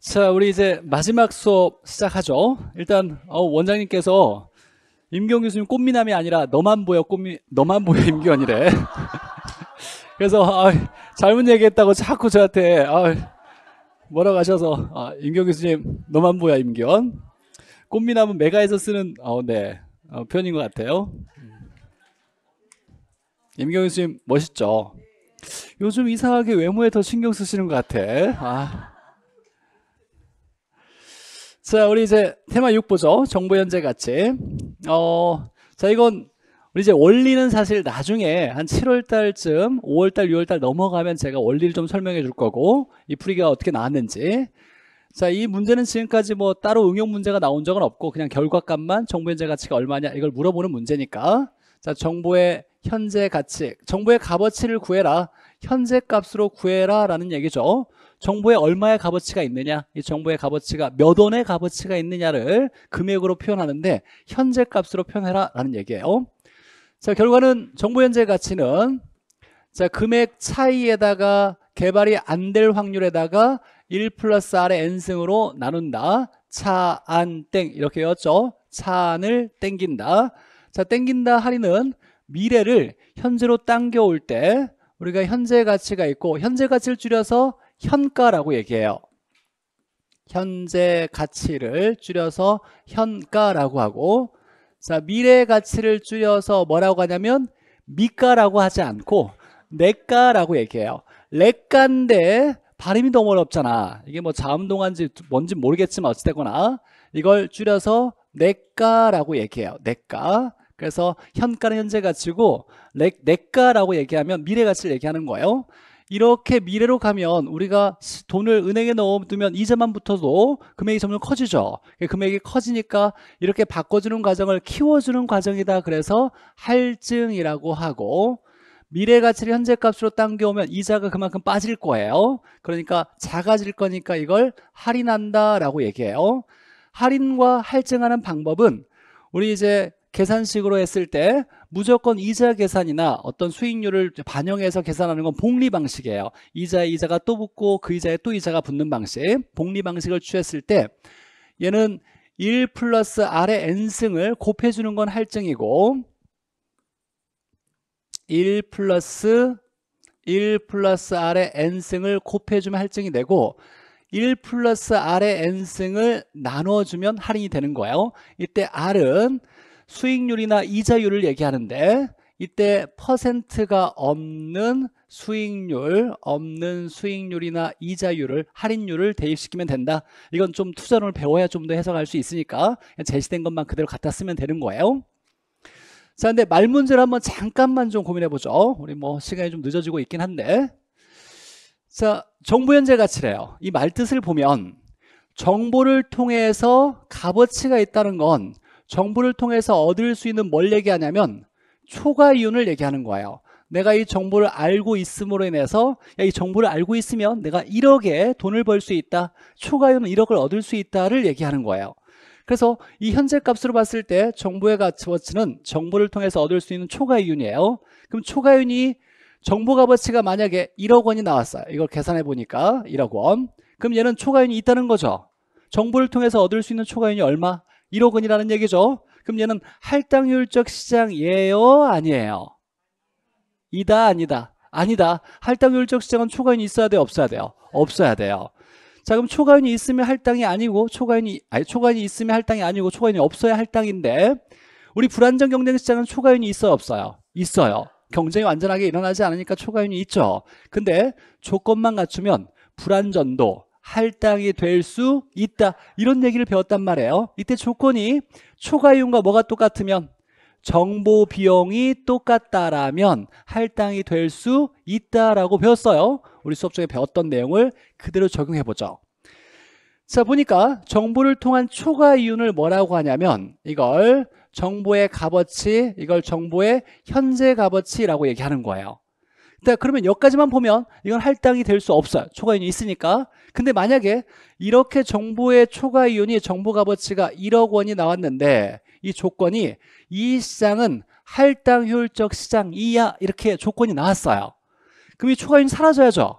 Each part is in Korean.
자, 우리 이제 마지막 수업 시작하죠. 일단 어, 원장님께서 임경 교수님 꽃미남이 아니라 너만 보여 꽃미 너만 보여 임기원이래. 그래서 아, 잘못 얘기했다고 자꾸 저한테 아, 뭐라고 하셔서 아, 임경 교수님 너만 보여 임기원. 꽃미남은 메가에서 쓰는 어, 네 어, 표현인 것 같아요. 임경 교수님 멋있죠. 요즘 이상하게 외모에 더 신경 쓰시는 것 같아. 아. 자, 우리 이제 테마 6 보죠. 정보 현재 가치. 어, 자, 이건 우리 이제 원리는 사실 나중에 한 7월 달쯤, 5월 달, 6월 달 넘어가면 제가 원리를 좀 설명해 줄 거고, 이 풀이가 어떻게 나왔는지. 자, 이 문제는 지금까지 뭐 따로 응용 문제가 나온 적은 없고, 그냥 결과값만 정보 현재 가치가 얼마냐, 이걸 물어보는 문제니까. 자, 정보의 현재 가치, 정보의 값어치를 구해라. 현재 값으로 구해라 라는 얘기죠. 정보에 얼마의 값어치가 있느냐 이 정보의 값어치가 몇 원의 값어치가 있느냐를 금액으로 표현하는데 현재 값으로 표현해라 라는 얘기예요. 자 결과는 정보 현재 가치는 자 금액 차이에다가 개발이 안 될 확률에다가 1 플러스 R의 N승으로 나눈다. 차, 안, 땡 이렇게 였죠? 차안을 땡긴다. 자 땡긴다 할인은 미래를 현재로 당겨올 때 우리가 현재 가치가 있고 현재 가치를 줄여서 현가라고 얘기해요. 현재 가치를 줄여서 현가라고 하고 자 미래 가치를 줄여서 뭐라고 하냐면 미가라고 하지 않고 내가라고 얘기해요. 렉가인데 발음이 너무 어렵잖아. 이게 뭐 자음동안지 뭔지 모르겠지만 어찌되거나 이걸 줄여서 내가라고 얘기해요. 내가. 그래서 현가는 현재 가치고 내가라고 얘기하면 미래 가치를 얘기하는 거예요. 이렇게 미래로 가면 우리가 돈을 은행에 넣어두면 이자만 붙어도 금액이 점점 커지죠. 금액이 커지니까 이렇게 바꿔주는 과정을 키워주는 과정이다. 그래서 할증이라고 하고 미래 가치를 현재 값으로 당겨오면 이자가 그만큼 빠질 거예요. 그러니까 작아질 거니까 이걸 할인한다라고 얘기해요. 할인과 할증하는 방법은 우리 이제 계산식으로 했을 때 무조건 이자 계산이나 어떤 수익률을 반영해서 계산하는 건 복리 방식이에요. 이자에 이자가 또 붙고 그 이자에 또 이자가 붙는 방식. 복리 방식을 취했을 때 얘는 1 플러스 R의 N승을 곱해주는 건 할증이고 1 플러스 1 플러스 R의 N승을 곱해주면 할증이 되고 1 플러스 R의 N승을 나눠주면 할인이 되는 거예요. 이때 R은 수익률이나 이자율을 얘기하는데 이때 퍼센트가 없는 수익률, 없는 수익률이나 이자율을 할인율을 대입시키면 된다. 이건 좀 투자론을 배워야 좀 더 해석할 수 있으니까 제시된 것만 그대로 갖다 쓰면 되는 거예요. 자, 근데 말 문제를 한번 잠깐만 좀 고민해 보죠. 우리 뭐 시간이 좀 늦어지고 있긴 한데. 자, 정보 현재 가치래요. 이 말 뜻을 보면 정보를 통해서 값어치가 있다는 건 정보를 통해서 얻을 수 있는 뭘 얘기하냐면 초과 이윤을 얘기하는 거예요. 내가 이 정보를 알고 있음으로 인해서 야, 이 정보를 알고 있으면 내가 1억에 돈을 벌 수 있다. 초과 이윤은 1억을 얻을 수 있다를 얘기하는 거예요. 그래서 이 현재 값으로 봤을 때 정보의 가치는 정보를 통해서 얻을 수 있는 초과 이윤이에요. 그럼 초과 이윤이 정보 값어치가 만약에 1억 원이 나왔어요. 이걸 계산해 보니까 1억 원. 그럼 얘는 초과 이윤이 있다는 거죠. 정보를 통해서 얻을 수 있는 초과 이윤이 얼마? 1억 원이라는 얘기죠. 그럼 얘는 할당률적 시장이에요? 아니에요? 이다 아니다? 아니다. 할당률적 시장은 초과인이 있어야 돼요? 없어야 돼요? 없어야 돼요. 자 그럼 초과인이 있으면 할당이 아니고 초과인이 아니 초과인이 있으면 할당이 아니고 초과인이 없어야 할당인데 우리 불안정 경쟁 시장은 초과인이 있어요 없어요? 있어요. 경쟁이 완전하게 일어나지 않으니까 초과인이 있죠. 근데 조건만 갖추면 불안전도 할당이 될 수 있다. 이런 얘기를 배웠단 말이에요. 이때 조건이 초과이윤과 뭐가 똑같으면? 정보 비용이 똑같다라면 할당이 될 수 있다라고 배웠어요. 우리 수업 중에 배웠던 내용을 그대로 적용해 보죠. 자 보니까 정보를 통한 초과 이윤을 뭐라고 하냐면 이걸 정보의 값어치 이걸 정보의 현재 값어치라고 얘기하는 거예요 자, 그러면 여기까지만 보면 이건 할당이 될 수 없어요. 초과이윤이 있으니까. 근데 만약에 이렇게 정보의 초과이윤이 정보 값어치가 1억 원이 나왔는데 이 조건이 이 시장은 할당 효율적 시장이야 이렇게 조건이 나왔어요. 그럼 이 초과이윤이 사라져야죠.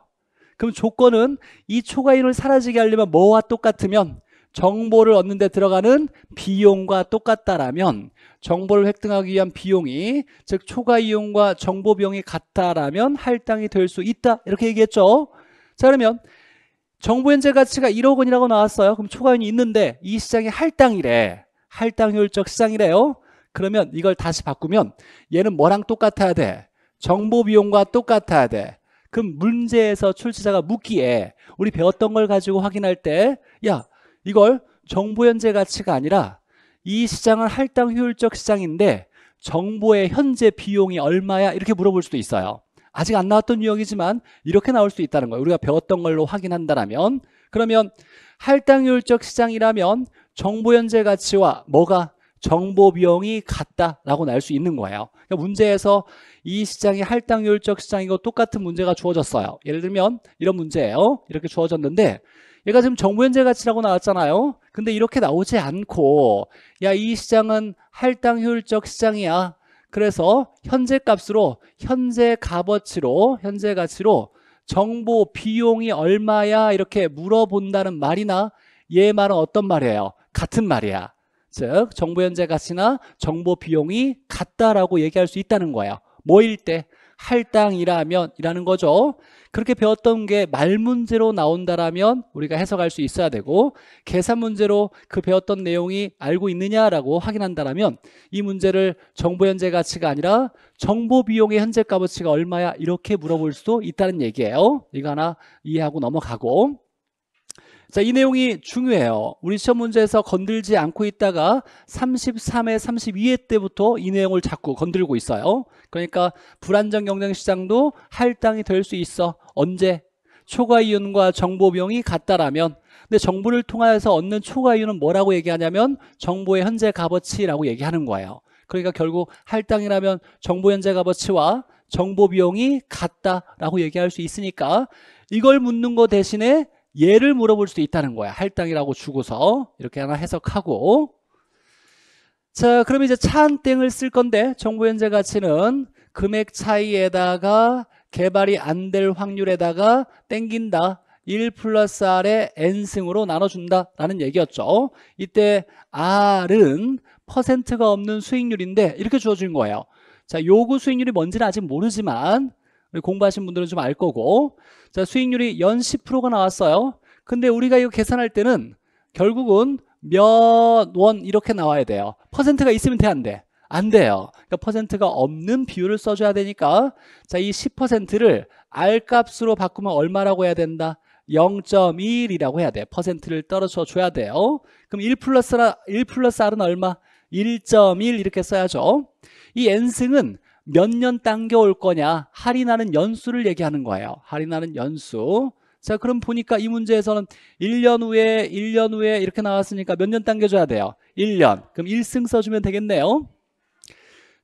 그럼 조건은 이 초과이윤을 사라지게 하려면 뭐와 똑같으면 정보를 얻는 데 들어가는 비용과 똑같다라면 정보를 획득하기 위한 비용이 즉 초과 이용과 정보 비용이 같다라면 할당이 될 수 있다. 이렇게 얘기했죠. 자 그러면 정보 현재 가치가 1억 원이라고 나왔어요. 그럼 초과이윤이 있는데 이 시장이 할당이래. 할당 효율적 시장이래요. 그러면 이걸 다시 바꾸면 얘는 뭐랑 똑같아야 돼? 정보 비용과 똑같아야 돼. 그럼 문제에서 출제자가 묻기에 우리 배웠던 걸 가지고 확인할 때 야 이걸 정보 현재 가치가 아니라 이 시장은 할당 효율적 시장인데 정보의 현재 비용이 얼마야? 이렇게 물어볼 수도 있어요. 아직 안 나왔던 유형이지만 이렇게 나올 수 있다는 거예요. 우리가 배웠던 걸로 확인한다면 그러면 할당 효율적 시장이라면 정보 현재 가치와 뭐가 정보 비용이 같다라고 날 수 있는 거예요. 그러니까 문제에서 이 시장이 할당 효율적 시장이고 똑같은 문제가 주어졌어요. 예를 들면 이런 문제예요. 이렇게 주어졌는데 얘가 지금 정보 현재 가치라고 나왔잖아요. 근데 이렇게 나오지 않고 야 이 시장은 할당 효율적 시장이야. 그래서 현재 값으로 현재 값어치로 현재 가치로 정보 비용이 얼마야 이렇게 물어본다는 말이나 얘 말은 어떤 말이에요? 같은 말이야. 즉 정보 현재 가치나 정보 비용이 같다라고 얘기할 수 있다는 거예요. 뭐일 때? 할당이라면 이라는 거죠. 그렇게 배웠던 게 말 문제로 나온다라면 우리가 해석할 수 있어야 되고 계산 문제로 그 배웠던 내용이 알고 있느냐라고 확인한다라면 이 문제를 정보 현재 가치가 아니라 정보 비용의 현재 값어치가 얼마야 이렇게 물어볼 수도 있다는 얘기예요. 이거 하나 이해하고 넘어가고 자, 이 내용이 중요해요. 우리 시험 문제에서 건들지 않고 있다가 33회, 32회 때부터 이 내용을 자꾸 건들고 있어요. 그러니까 불안정 경쟁 시장도 할당이 될 수 있어. 언제? 초과 이윤과 정보 비용이 같다라면 근데 정보를 통해서 얻는 초과 이윤은 뭐라고 얘기하냐면 정보의 현재 값어치라고 얘기하는 거예요. 그러니까 결국 할당이라면 정보 현재 값어치와 정보 비용이 같다라고 얘기할 수 있으니까 이걸 묻는 거 대신에 얘를 물어볼 수도 있다는 거야. 할당이라고 주고서 이렇게 하나 해석하고 자 그럼 이제 차한 땡을 쓸 건데 정보 현재 가치는 금액 차이에다가 개발이 안 될 확률에다가 땡긴다. 1 플러스 R의 N승으로 나눠준다 라는 얘기였죠. 이때 R은 퍼센트가 없는 수익률인데 이렇게 주어진 거예요. 자, 요구 수익률이 뭔지는 아직 모르지만 공부하신 분들은 좀 알 거고. 자 수익률이 연 10%가 나왔어요. 근데 우리가 이거 계산할 때는 결국은 몇 원 이렇게 나와야 돼요. 퍼센트가 있으면 돼 안 돼? 안 돼요. 그러니까 퍼센트가 없는 비율을 써줘야 되니까 자 이 10%를 R 값으로 바꾸면 얼마라고 해야 된다? 0.1이라고 해야 돼. 퍼센트를 떨어져 줘야 돼요. 그럼 1 플러스, 1 플러스 R은 얼마? 1.1 이렇게 써야죠. 이 N승은 몇 년 당겨올 거냐? 할인하는 연수를 얘기하는 거예요. 할인하는 연수. 자 그럼 보니까 이 문제에서는 1년 후에 1년 후에 이렇게 나왔으니까 몇 년 당겨줘야 돼요? 1년. 그럼 1승 써주면 되겠네요.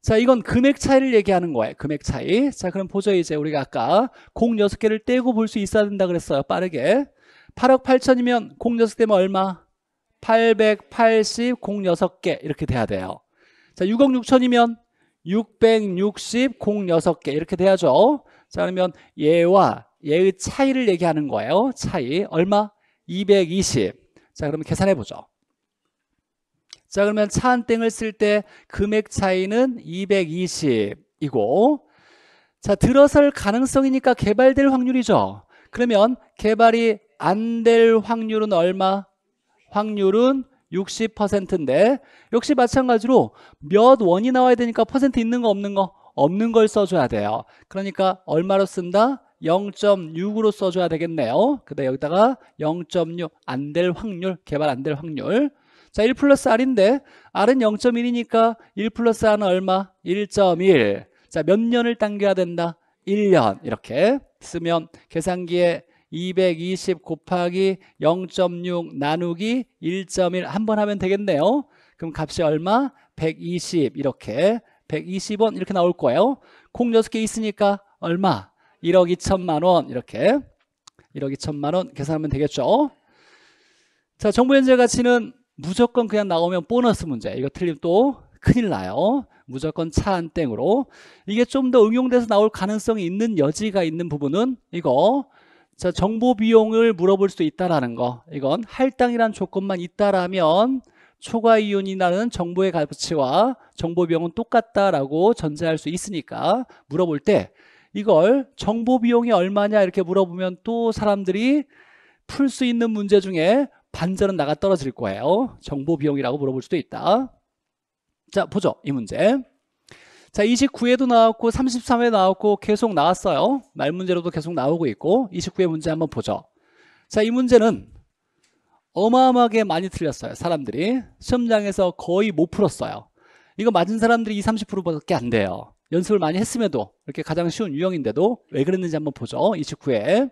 자 이건 금액 차이를 얘기하는 거예요. 금액 차이. 자 그럼 보죠 이제. 우리가 아까 공 6개를 떼고 볼 수 있어야 된다 그랬어요. 빠르게. 8억 8천이면 공 6개 면 얼마? 880 공 6개. 이렇게 돼야 돼요. 자 6억 6천이면 660, 06개 이렇게 돼야죠. 자 그러면 얘와 얘의 차이를 얘기하는 거예요. 차이 얼마? 220. 자 그러면 계산해 보죠. 자 그러면 차 한 땡을 쓸 때 금액 차이는 220이고 자 들어설 가능성이니까 개발될 확률이죠. 그러면 개발이 안 될 확률은 얼마? 확률은 60%인데 역시 마찬가지로 몇 원이 나와야 되니까 퍼센트 있는 거 없는 거 없는 걸 써줘야 돼요 그러니까 얼마로 쓴다? 0.6으로 써줘야 되겠네요 그다음 여기다가 0.6 안 될 확률 개발 안 될 확률 자 1 플러스 R인데 R은 0.1이니까 1 플러스 R은 얼마? 1.1 자 몇 년을 당겨야 된다? 1년 이렇게 쓰면 계산기에 220 곱하기 0.6 나누기 1.1 한 번 하면 되겠네요. 그럼 값이 얼마? 120 이렇게 120원 이렇게 나올 거예요. 콩 6개 있으니까 얼마? 1억 2천만 원 이렇게 1억 2천만 원 계산하면 되겠죠. 자, 정부 현재 가치는 무조건 그냥 나오면 보너스 문제. 이거 틀리면 또 큰일 나요. 무조건 차 한 땡으로. 이게 좀 더 응용돼서 나올 가능성이 있는 여지가 있는 부분은 이거 자, 정보 비용을 물어볼 수 있다라는 거. 이건 할당이란 조건만 있다라면 초과 이윤이라는 정보의 가치와 정보 비용은 똑같다라고 전제할 수 있으니까 물어볼 때 이걸 정보 비용이 얼마냐 이렇게 물어보면 또 사람들이 풀 수 있는 문제 중에 반절은 나가 떨어질 거예요. 정보 비용이라고 물어볼 수도 있다. 자, 보죠. 이 문제. 자, 29회도 나왔고 33회 나왔고 계속 나왔어요. 말 문제로도 계속 나오고 있고 29회 문제 한번 보죠. 자, 이 문제는 어마어마하게 많이 틀렸어요. 사람들이 시험장에서 거의 못 풀었어요. 이거 맞은 사람들이 20, 30%밖에 안 돼요. 연습을 많이 했음에도 이렇게 가장 쉬운 유형인데도 왜 그랬는지 한번 보죠. 29회.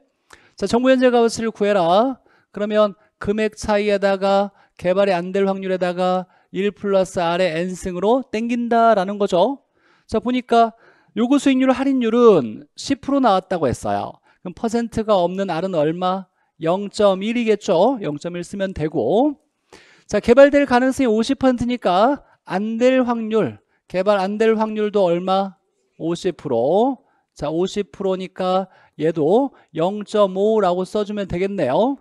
자, 정보 현재 값을 구해라. 그러면 금액 차이에다가 개발이 안 될 확률에다가 1 플러스 R의 N승으로 땡긴다라는 거죠. 자, 보니까 요구 수익률 할인율은 10% 나왔다고 했어요. 그럼 퍼센트가 없는 R은 얼마? 0.1이겠죠. 0.1 쓰면 되고. 자, 개발될 가능성이 50%니까 안 될 확률, 개발 안 될 확률도 얼마? 50%. 자, 50%니까 얘도 0.5라고 써주면 되겠네요.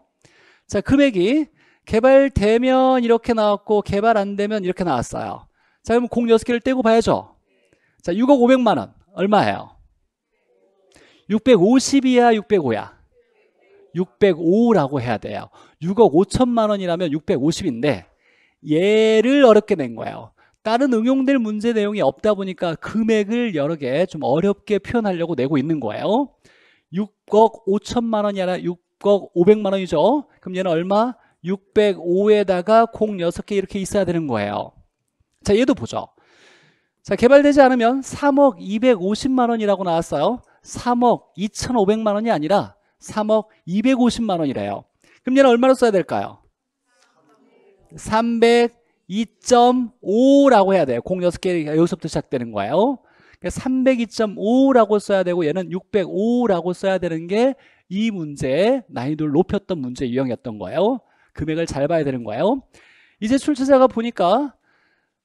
자, 금액이 개발되면 이렇게 나왔고 개발 안 되면 이렇게 나왔어요. 자, 그럼 공 6개를 떼고 봐야죠. 자, 6억 500만 원 얼마예요? 650이야, 605야? 605라고 해야 돼요. 6억 5천만 원이라면 650인데 얘를 어렵게 낸 거예요. 다른 응용될 문제 내용이 없다 보니까 금액을 여러 개 좀 어렵게 표현하려고 내고 있는 거예요. 6억 5천만 원이 아니라 6억 500만 원이죠. 그럼 얘는 얼마? 605에다가 공 6개 이렇게 있어야 되는 거예요. 자, 얘도 보죠. 자, 개발되지 않으면 3억 250만 원이라고 나왔어요. 3억 2,500만 원이 아니라 3억 250만 원이래요. 그럼 얘는 얼마로 써야 될까요? 302.5라고 해야 돼요. 공 6개가 여기서부터 시작되는 거예요. 302.5라고 써야 되고 얘는 605라고 써야 되는 게 이 문제의 난이도를 높였던 문제 유형이었던 거예요. 금액을 잘 봐야 되는 거예요. 이제 출제자가 보니까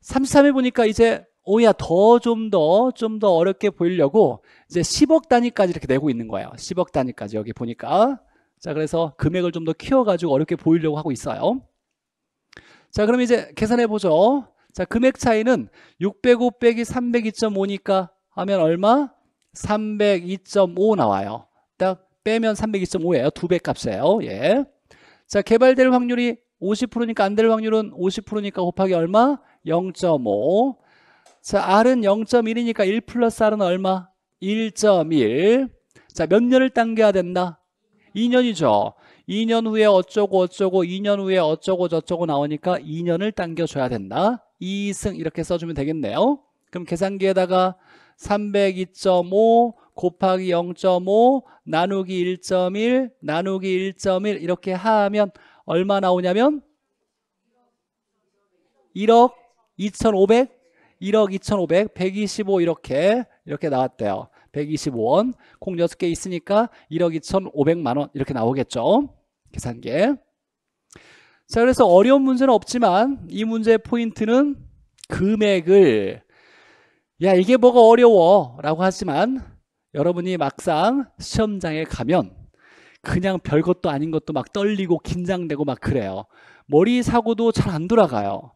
33에 보니까 이제 오야 더좀더 좀 더 어렵게 보이려고 이제 10억 단위까지 이렇게 내고 있는 거예요. 10억 단위까지 여기 보니까 자 그래서 금액을 좀 더 키워가지고 어렵게 보이려고 하고 있어요. 자 그럼 이제 계산해 보죠. 자 금액 차이는 605 빼기 302.5니까 하면 얼마? 302.5 나와요. 딱 빼면 302.5예요. 두 배 값이에요. 예. 자 개발될 확률이 50%니까 안 될 확률은 50%니까 곱하기 얼마? 0.5 자, R은 0.1이니까 1 플러스 R은 얼마? 1.1. 자, 몇 년을 당겨야 된다? 2년이죠. 2년 후에 어쩌고 어쩌고 2년 후에 어쩌고 저쩌고 나오니까 2년을 당겨줘야 된다. 2승 이렇게 써주면 되겠네요. 그럼 계산기에다가 302.5 곱하기 0.5 나누기 1.1 나누기 1.1 이렇게 하면 얼마 나오냐면 1억 2,500 1억 2,500, 125 이렇게 이렇게 나왔대요. 125원. 공 6개 있으니까 1억 2,500만 원 이렇게 나오겠죠. 계산기. 자, 그래서 어려운 문제는 없지만 이 문제의 포인트는 금액을 야, 이게 뭐가 어려워 라고 하지만 여러분이 막상 시험장에 가면 그냥 별것도 아닌 것도 막 떨리고 긴장되고 막 그래요. 머리 사고도 잘 안 돌아가요.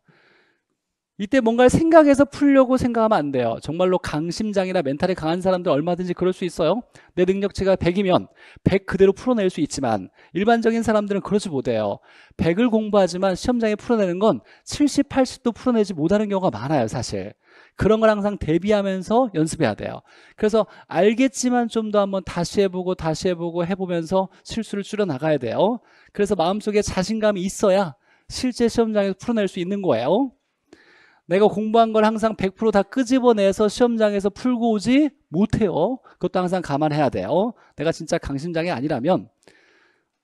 이때 뭔가를 생각해서 풀려고 생각하면 안 돼요. 정말로 강심장이나 멘탈이 강한 사람들 얼마든지 그럴 수 있어요. 내 능력치가 100이면 100 그대로 풀어낼 수 있지만 일반적인 사람들은 그러지 못해요. 100을 공부하지만 시험장에 풀어내는 건 70, 80도 풀어내지 못하는 경우가 많아요, 사실. 그런 걸 항상 대비하면서 연습해야 돼요. 그래서 알겠지만 좀 더 한번 다시 해보고 다시 해보고 해보면서 실수를 줄여 나가야 돼요. 그래서 마음속에 자신감이 있어야 실제 시험장에서 풀어낼 수 있는 거예요. 내가 공부한 걸 항상 100%다 끄집어내서 시험장에서 풀고 오지 못해요. 그것도 항상 감안해야 돼요. 내가 진짜 강심장이 아니라면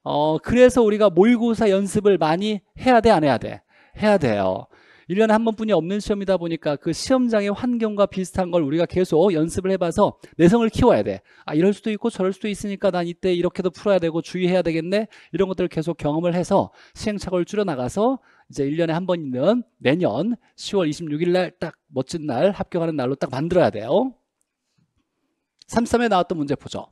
어 그래서 우리가 모의고사 연습을 많이 해야 돼 안 해야 돼? 해야 돼요. 1년에 한 번뿐이 없는 시험이다 보니까 그 시험장의 환경과 비슷한 걸 우리가 계속 연습을 해봐서 내성을 키워야 돼. 아, 이럴 수도 있고 저럴 수도 있으니까 난 이때 이렇게도 풀어야 되고 주의해야 되겠네. 이런 것들을 계속 경험을 해서 시행착오를 줄여나가서 이제 1년에 한 번 있는 내년 10월 26일 날 딱 멋진 날 합격하는 날로 딱 만들어야 돼요. 33에 나왔던 문제 보죠.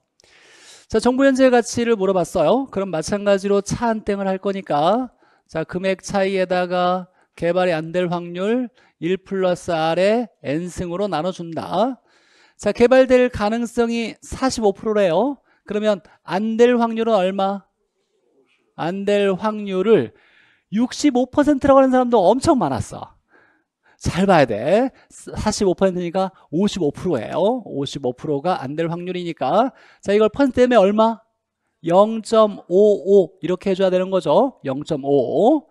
자, 자, 정부 현재 가치를 물어봤어요. 그럼 마찬가지로 차 한 땡을 할 거니까 자, 금액 차이에다가 개발이 안 될 확률 1 플러스 R에 N승으로 나눠준다. 자, 개발될 가능성이 45%래요. 그러면 안 될 확률은 얼마? 안 될 확률을 65%라고 하는 사람도 엄청 많았어. 잘 봐야 돼. 45%니까 55%예요. 55%가 안 될 확률이니까. 자, 이걸 퍼센트 때문에 얼마? 0.55 이렇게 해줘야 되는 거죠. 0.55.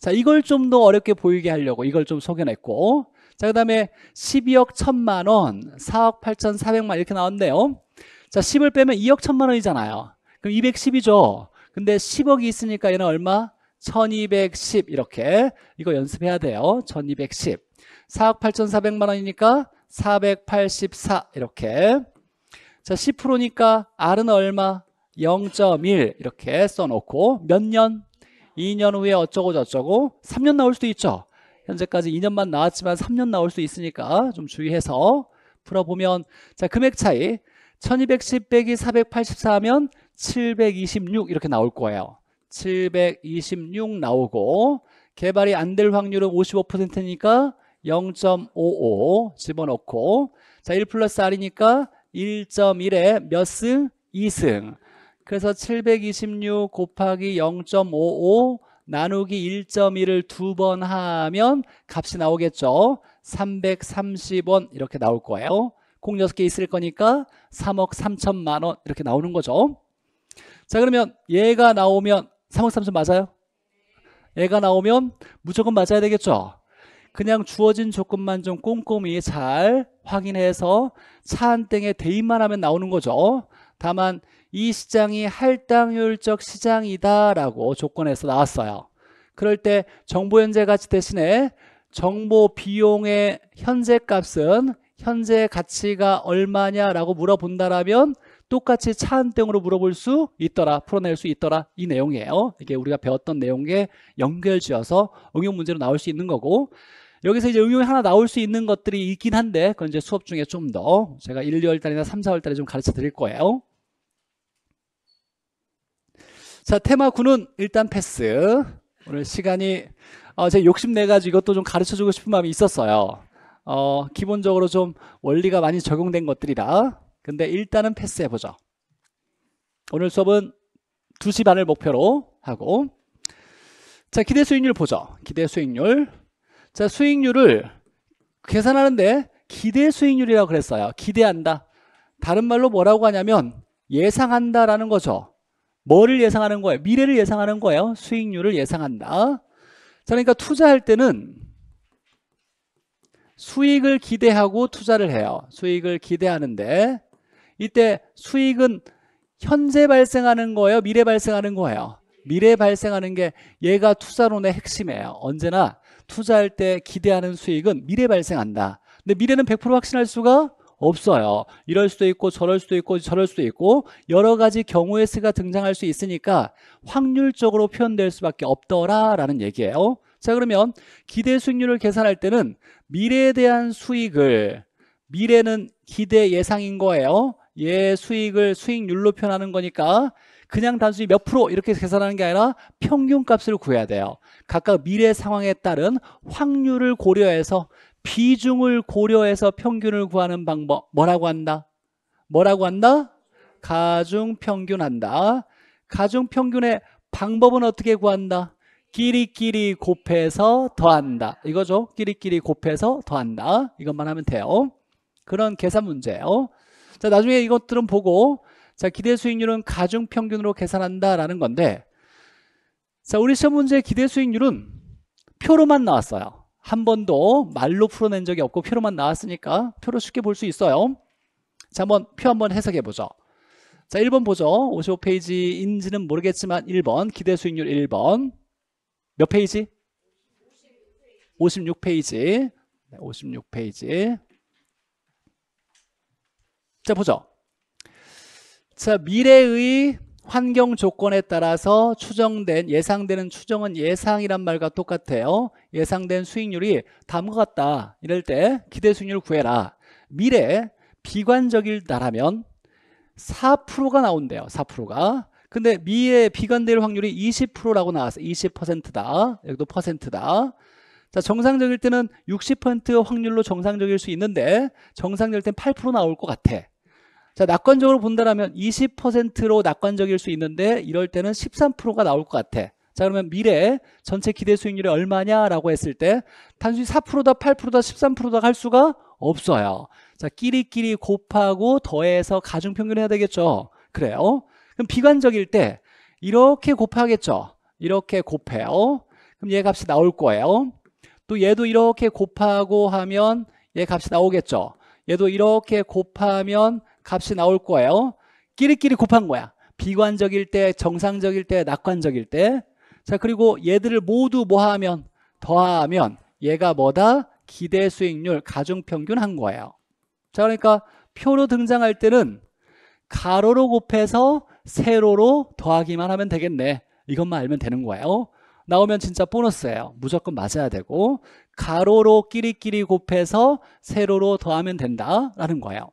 자, 이걸 좀 더 어렵게 보이게 하려고 이걸 좀 속여냈고. 자, 그 다음에 12억 1천만 원, 4억 8천4백만 이렇게 나왔네요. 자, 10을 빼면 2억 1천만 원이잖아요. 그럼 210이죠. 근데 10억이 있으니까 얘는 얼마? 1210 이렇게 이거 연습해야 돼요. 1210. 4억 8천4백만 원이니까 484 이렇게. 자, 10%니까 R은 얼마? 0.1 이렇게 써놓고 몇 년? 2년 후에 어쩌고 저쩌고 3년 나올 수도 있죠. 현재까지 2년만 나왔지만 3년 나올 수 있으니까 좀 주의해서 풀어보면 자 금액 차이 1210 빼기 484 하면 726 이렇게 나올 거예요. 726 나오고 개발이 안 될 확률은 55%니까 0.55 집어넣고 자 1 플러스 R이니까 1.1에 몇 승? 2승. 그래서 726 곱하기 0.55 나누기 1.1을 두 번 하면 값이 나오겠죠? 330원 이렇게 나올 거예요. 공 6개 있을 거니까 3억 3천만 원 이렇게 나오는 거죠. 자 그러면 얘가 나오면 3억 3천 맞아요? 얘가 나오면 무조건 맞아야 되겠죠 그냥 주어진 조건만 좀 꼼꼼히 잘 확인해서 차한 땡에 대입만 하면 나오는 거죠 다만 이 시장이 할당효율적 시장이다라고 조건에서 나왔어요. 그럴 때 정보 현재 가치 대신에 정보 비용의 현재 값은 현재 가치가 얼마냐라고 물어본다라면 똑같이 차한 땡으로 물어볼 수 있더라 풀어낼 수 있더라 이 내용이에에 이게 우리가 배웠던 내용에 연결지어서 응용 문제로 나올 수 있는 거고 여기서 이제 응용이 하나 나올 수 있는 것들이 있긴 한데 그건 이제 수업 중에 좀 더 제가 1, 2월 달이나 3, 4월 달에 좀 가르쳐 드릴 거예요 자, 테마 9는 일단 패스. 오늘 시간이 어, 제가 욕심내가지고 이것도 좀 가르쳐주고 싶은 마음이 있었어요. 어, 기본적으로 좀 원리가 많이 적용된 것들이라. 근데 일단은 패스해보죠. 오늘 수업은 2시 반을 목표로 하고 자, 기대 수익률 보죠. 기대 수익률. 자, 수익률을 계산하는데 기대 수익률이라고 그랬어요. 기대한다. 다른 말로 뭐라고 하냐면 예상한다라는 거죠. 뭐를 예상하는 거예요? 미래를 예상하는 거예요. 수익률을 예상한다. 자, 그러니까 투자할 때는 수익을 기대하고 투자를 해요. 수익을 기대하는데 이때 수익은 현재 발생하는 거예요? 미래 발생하는 거예요? 미래 발생하는 게 얘가 투자론의 핵심이에요. 언제나 투자할 때 기대하는 수익은 미래 발생한다. 근데 미래는 100% 확신할 수가 없어요. 이럴 수도 있고 저럴 수도 있고 저럴 수도 있고 여러 가지 경우의 수가 등장할 수 있으니까 확률적으로 표현될 수밖에 없더라라는 얘기예요. 자 그러면 기대 수익률을 계산할 때는 미래에 대한 수익을 미래는 기대 예상인 거예요. 얘 수익을 수익률로 표현하는 거니까 그냥 단순히 몇 프로 이렇게 계산하는 게 아니라 평균값을 구해야 돼요. 각각 미래 상황에 따른 확률을 고려해서 비중을 고려해서 평균을 구하는 방법 뭐라고 한다? 뭐라고 한다? 가중평균한다. 가중평균의 방법은 어떻게 구한다? 끼리끼리 곱해서 더한다. 이거죠. 끼리끼리 곱해서 더한다. 이것만 하면 돼요. 그런 계산 문제예요. 자, 나중에 이것들은 보고 자, 기대 수익률은 가중 평균으로 계산한다라는 건데 자, 우리 시험 문제 기대 수익률은 표로만 나왔어요. 한 번도 말로 풀어낸 적이 없고 표로만 나왔으니까 표로 쉽게 볼 수 있어요. 자, 한번 표 한번 해석해 보죠. 자, 1번 보죠. 55페이지인지는 모르겠지만 1번 기대 수익률 1번 몇 페이지? 56페이지 56페이지 자 보죠 자 미래의 환경 조건에 따라서 추정된 예상되는 추정은 예상이란 말과 똑같아요. 예상된 수익률이 다음과 같다. 이럴 때 기대 수익률 구해라. 미래 비관적일다라면 4%가 나온대요. 4%가. 근데 미의 비관될 확률이 20%라고 나왔어요. 20%다. 여기도 퍼센트다. 자, 정상적일 때는 60% 확률로 정상적일 수 있는데 정상적일 땐8% 나올 것 같아. 자, 낙관적으로 본다면 20%로 낙관적일 수 있는데 이럴 때는 13%가 나올 것 같아. 자, 그러면 미래 전체 기대 수익률이 얼마냐라고 했을 때 단순히 4%다, 8%다, 13%다 할 수가 없어요. 자, 끼리끼리 곱하고 더해서 가중 평균 해야 되겠죠. 그래요. 그럼 비관적일 때 이렇게 곱하겠죠. 이렇게 곱해요. 그럼 얘 값이 나올 거예요. 또 얘도 이렇게 곱하고 하면 얘 값이 나오겠죠. 얘도 이렇게 곱하면 값이 나올 거예요. 끼리끼리 곱한 거야. 비관적일 때, 정상적일 때, 낙관적일 때. 자, 그리고 얘들을 모두 뭐 하면 더하면 얘가 뭐다? 기대 수익률 가중평균 한 거예요. 자, 그러니까 표로 등장할 때는 가로로 곱해서 세로로 더하기만 하면 되겠네. 이것만 알면 되는 거예요. 나오면 진짜 보너스예요. 무조건 맞아야 되고 가로로 끼리끼리 곱해서 세로로 더하면 된다라는 거예요.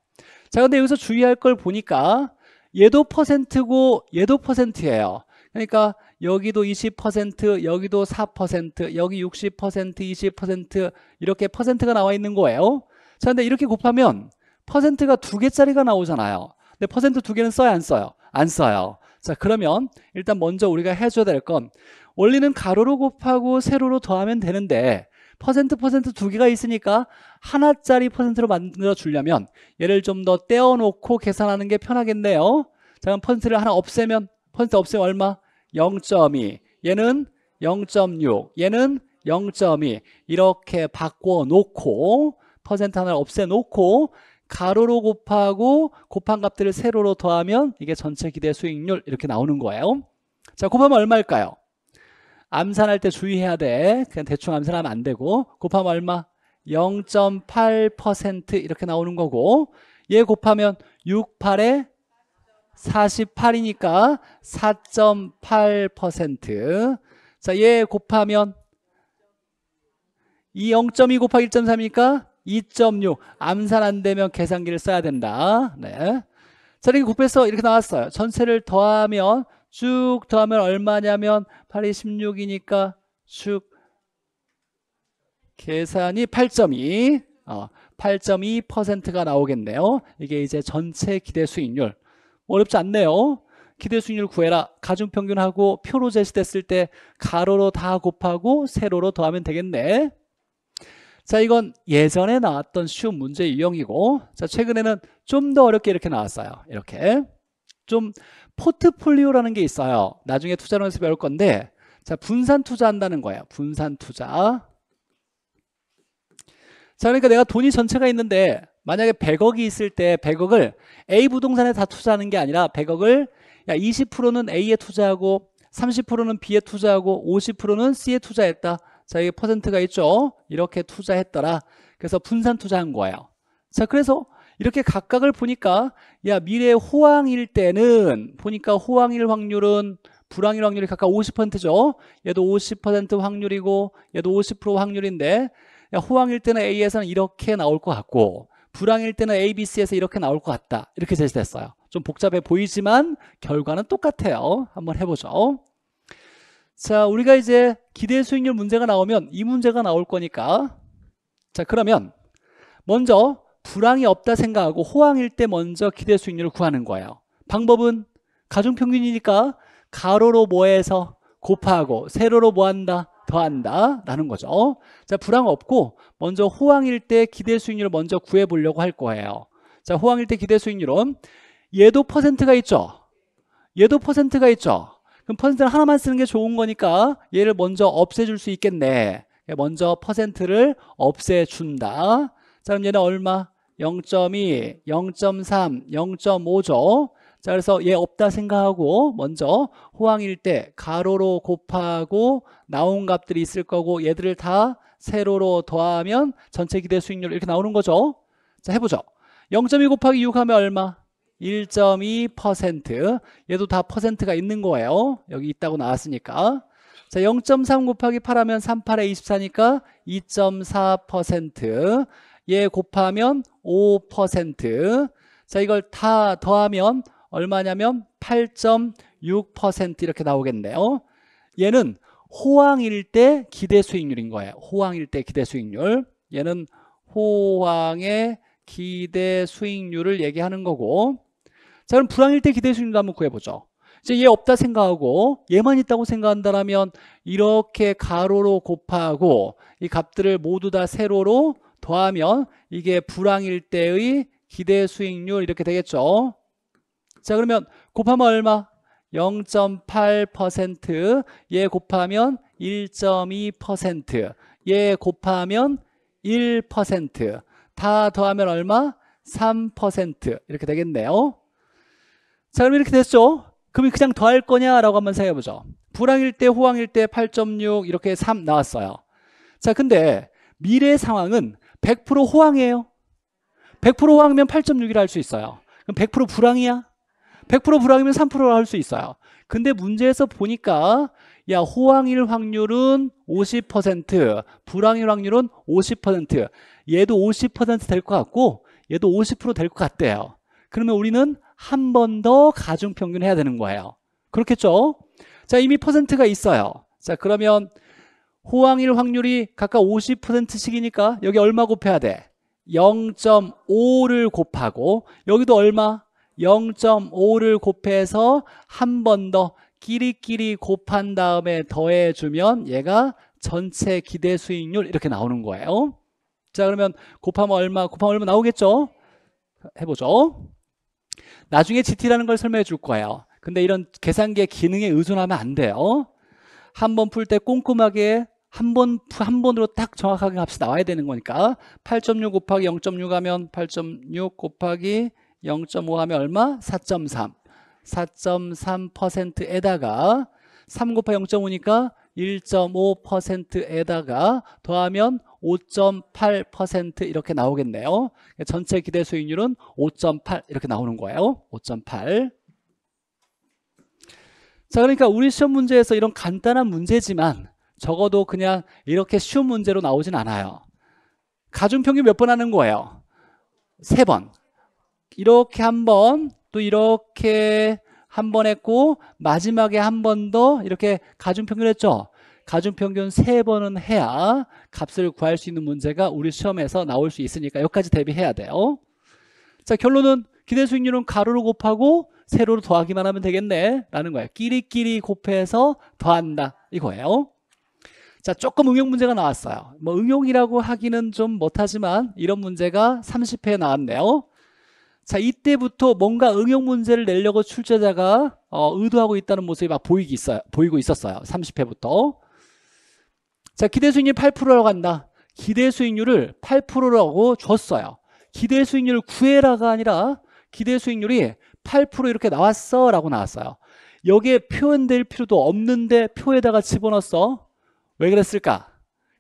자, 근데 여기서 주의할 걸 보니까 얘도 퍼센트고 얘도 퍼센트예요. 그러니까 여기도 20%, 여기도 4%, 여기 60%, 20% 이렇게 퍼센트가 나와 있는 거예요. 자, 근데 이렇게 곱하면 퍼센트가 두 개짜리가 나오잖아요. 근데 퍼센트 두 개는 써야 안 써요? 안 써요. 자, 그러면 일단 먼저 우리가 해줘야 될 건 원리는 가로로 곱하고 세로로 더하면 되는데 퍼센트 퍼센트 두 개가 있으니까 하나짜리 퍼센트로 만들어 주려면 얘를 좀 더 떼어놓고 계산하는 게 편하겠네요. 자, 그럼 퍼센트를 하나 없애면 퍼센트 없애면 얼마? 0.2 얘는 0.6 얘는 0.2 이렇게 바꿔놓고 퍼센트 하나를 없애놓고 가로로 곱하고 곱한 값들을 세로로 더하면 이게 전체 기대 수익률 이렇게 나오는 거예요. 자, 곱하면 얼마일까요? 암산할 때 주의해야 돼. 그냥 대충 암산하면 안 되고 곱하면 얼마? 0.8% 이렇게 나오는 거고 얘 곱하면 6, 8에 48이니까 4.8% 자, 얘 곱하면 이 0.2 곱하기 1.3이니까 2.6 암산 안 되면 계산기를 써야 된다. 네. 자, 이렇게 곱해서 이렇게 나왔어요. 전체를 더하면 쭉 더하면 얼마냐면 8이 16이니까 쭉 계산이 8.2 어, 8.2%가 나오겠네요. 이게 이제 전체 기대 수익률 어렵지 않네요. 기대 수익률 구해라. 가중평균하고 표로 제시됐을 때 가로로 다 곱하고 세로로 더하면 되겠네. 자, 이건 예전에 나왔던 쉬운 문제 유형이고, 자, 최근에는 좀 더 어렵게 이렇게 나왔어요. 이렇게. 좀 포트폴리오라는 게 있어요. 나중에 투자론에서 배울 건데, 자, 분산 투자한다는 거예요. 분산 투자. 자, 그러니까 내가 돈이 전체가 있는데, 만약에 100억이 있을 때 100억을 A 부동산에 다 투자하는 게 아니라 100억을 야 20%는 A에 투자하고 30%는 B에 투자하고 50%는 C에 투자했다. 자, 이게 퍼센트가 있죠. 이렇게 투자했더라. 그래서 분산 투자한 거예요. 자, 그래서 이렇게 각각을 보니까 야, 미래 호황일 때는 보니까 호황일 확률은 불황일 확률이 각각 50%죠. 얘도 50% 확률이고 얘도 50% 확률인데 야, 호황일 때는 A에서는 이렇게 나올 것 같고 불황일 때는 A, B, C에서 이렇게 나올 것 같다. 이렇게 제시됐어요. 좀 복잡해 보이지만 결과는 똑같아요. 한번 해보죠. 자, 우리가 이제 기대 수익률 문제가 나오면 이 문제가 나올 거니까 자, 그러면 먼저 불황이 없다 생각하고 호황일 때 먼저 기대 수익률을 구하는 거예요. 방법은 가중평균이니까 가로로 뭐해서 곱하고 세로로 뭐한다? 더한다 라는 거죠. 자, 불황 없고 먼저 호황일 때 기대 수익률을 먼저 구해 보려고 할 거예요. 자, 호황일 때 기대 수익률은 얘도 퍼센트가 있죠. 얘도 퍼센트가 있죠. 그럼 퍼센트를 하나만 쓰는 게 좋은 거니까 얘를 먼저 없애줄 수 있겠네. 먼저 퍼센트를 없애준다. 자, 그럼 얘는 얼마? 0.2, 0.3, 0.5죠. 자, 그래서 얘 없다 생각하고 먼저 호황일 때 가로로 곱하고 나온 값들이 있을 거고 얘들을 다 세로로 더하면 전체 기대 수익률 이렇게 나오는 거죠. 자, 해보죠. 0.2 곱하기 6 하면 얼마? 1.2% 얘도 다 퍼센트가 있는 거예요. 여기 있다고 나왔으니까. 자, 0.3 곱하기 8 하면 38에 24니까 2.4%. 얘 곱하면 5%. 자, 이걸 다 더하면 얼마냐면 8.6% 이렇게 나오겠네요. 얘는 호황일 때 기대 수익률인 거예요. 호황일 때 기대 수익률. 얘는 호황의 기대 수익률을 얘기하는 거고 자 그럼 불황일 때 기대 수익률도 한번 구해보죠. 이제 얘 없다 생각하고 얘만 있다고 생각한다면 이렇게 가로로 곱하고 이 값들을 모두 다 세로로 더하면 이게 불황일 때의 기대 수익률 이렇게 되겠죠. 자 그러면 곱하면 얼마? 0.8%얘 곱하면 1.2%얘 곱하면 1%다 더하면 얼마? 3% 이렇게 되겠네요. 자 그럼 이렇게 됐죠? 그럼 그냥 더할 거냐라고 한번 생각해보죠. 불황일 때, 호황일 때 8.6 이렇게 3 나왔어요. 자 근데 미래 상황은 100% 호황이에요. 100% 호황이면 8.6이라 할 수 있어요. 그럼 100% 불황이야? 100% 불황이면 3%라 할 수 있어요. 근데 문제에서 보니까 야 호황일 확률은 50% 불황일 확률은 50% 얘도 50%될 것 같고 얘도 50%될 것 같대요. 그러면 우리는 한 번 더 가중평균 해야 되는 거예요. 그렇겠죠? 자 이미 퍼센트가 있어요. 자 그러면 호황일 확률이 각각 50%씩이니까 여기 얼마 곱해야 돼? 0.5를 곱하고 여기도 얼마? 0.5를 곱해서 한 번 더 끼리끼리 곱한 다음에 더해주면 얘가 전체 기대 수익률 이렇게 나오는 거예요. 자 그러면 곱하면 얼마? 곱하면 얼마 나오겠죠? 해보죠. 나중에 GT라는 걸 설명해 줄 거예요. 근데 이런 계산기의 기능에 의존하면 안 돼요. 한 번 풀 때 꼼꼼하게 한 번, 한 번으로 딱 정확하게 값이 나와야 되는 거니까 8.6 곱하기 0.6 하면 8.6 곱하기 0.5 하면 얼마? 4.3 4.3%에다가 3 곱하기 0.5니까 1.5%에다가 더하면 5.8% 이렇게 나오겠네요. 전체 기대 수익률은 5.8 이렇게 나오는 거예요. 5.8. 자, 그러니까 우리 시험 문제에서 이런 간단한 문제지만 적어도 그냥 이렇게 쉬운 문제로 나오진 않아요. 가중평균 몇 번 하는 거예요? 세 번. 이렇게 한 번, 또 이렇게 한 번 했고 마지막에 한 번 더 이렇게 가중평균 했죠? 가중평균 세 번은 해야 값을 구할 수 있는 문제가 우리 시험에서 나올 수 있으니까 여기까지 대비해야 돼요. 자 결론은 기대 수익률은 가로로 곱하고 세로로 더하기만 하면 되겠네 라는 거예요. 끼리끼리 곱해서 더한다 이거예요. 자 조금 응용 문제가 나왔어요. 뭐 응용이라고 하기는 좀 못하지만 이런 문제가 30회에 나왔네요. 자 이때부터 뭔가 응용 문제를 내려고 출제자가 어, 의도하고 있다는 모습이 막 보이기 있어요. 보이고 있었어요. 30회부터. 자 기대 수익률 8%라고 한다. 기대 수익률을 8%라고 줬어요. 기대 수익률을 구해라가 아니라 기대 수익률이 8% 이렇게 나왔어 라고 나왔어요. 여기에 표현될 필요도 없는데 표에다가 집어넣었어. 왜 그랬을까?